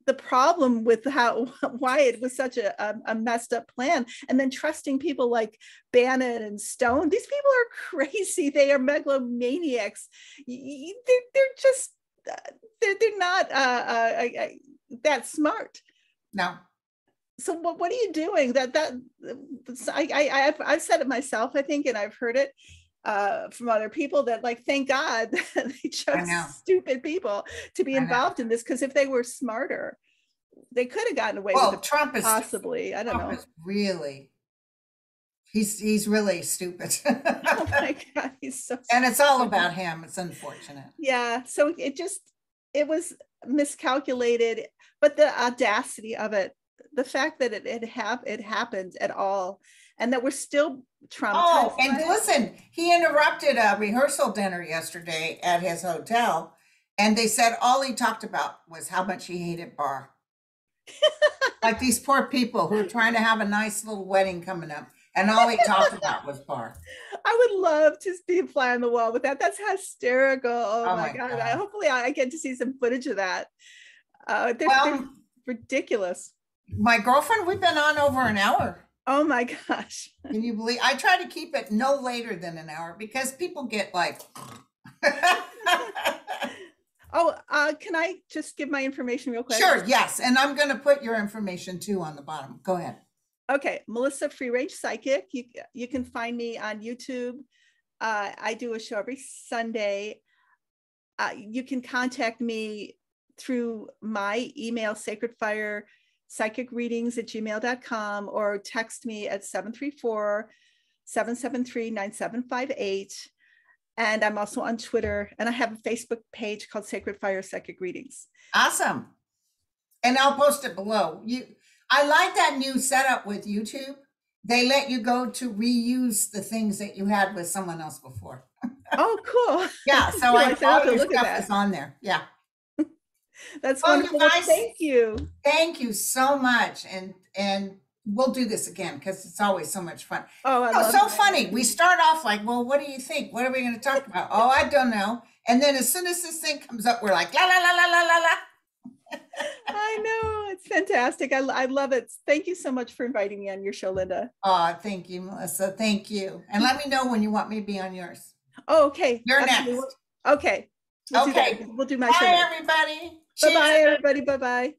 the problem with how why it was such a, a, messed up plan. And then trusting people like bannon and stone these people are crazy. They are megalomaniacs. They're, they're just uh, they're, they're not uh, uh, uh, uh, that smart. No. so what, what are you doing? That that I, I I've, I've said it myself i think and i've heard it uh, from other people that like thank god they chose stupid people to be involved in this because if they were smarter they could have gotten away Well, with it Trump is possibly i don't Trump know is really he's he's really stupid. oh my god he's so and it's all about him. It's unfortunate. yeah so it just it was miscalculated but the audacity of it the fact that it it, hap- it happened at all and that we're still traumatized Oh, and by listen, he interrupted a rehearsal dinner yesterday at his hotel, and they said all he talked about was how much he hated Barr. like these poor people who are trying to have a nice little wedding coming up, and all he talked about was Barr. I would love to be a fly on the wall with that. That's hysterical. Oh, Oh my, my god. God. I, hopefully I, get to see some footage of that. Uh, they're, they're Well, ridiculous. my girlfriend, we've been on over an hour. Oh my gosh. Can you believe? I try to keep it no later than an hour because people get like. Oh, uh, can I just give my information real quick? sure, yes, and I'm going to put your information too on the bottom. Go ahead. Okay, Melissa Free Range Psychic. You you can find me on YouTube. Uh, I do a show every Sunday. Uh, you can contact me through my email, Sacred Fire Psychic Readings at gmail.com, or text me at 734 773 9758. And I'm also on Twitter, and I have a Facebook page called Sacred Fire Psychic Readings. Awesome. And I'll post it below. You I like that new setup with YouTube. They let you go to reuse the things that you had with someone else before. Oh, cool. Yeah, so I I all your stuff that. is on there. Yeah. That's Well, wonderful. Guys- Thank you. Thank you so much. And and we'll do this again because it's always so much fun. Oh, Oh, love so that. funny. We start off like, well, what do you think? What are we going to talk about? Oh, I don't know. And then as soon as this thing comes up, we're like, la la la la la la la. I know it's fantastic. I, I love it. Thank you so much for inviting me on your show, Linda. Oh, thank you, Melissa. Thank you. And let me know when you want me to be on yours. Oh, okay. You're Absolutely. next. Okay. We'll do that. Okay. We'll do my show. Bye, everybody. Bye bye, everybody. Bye bye.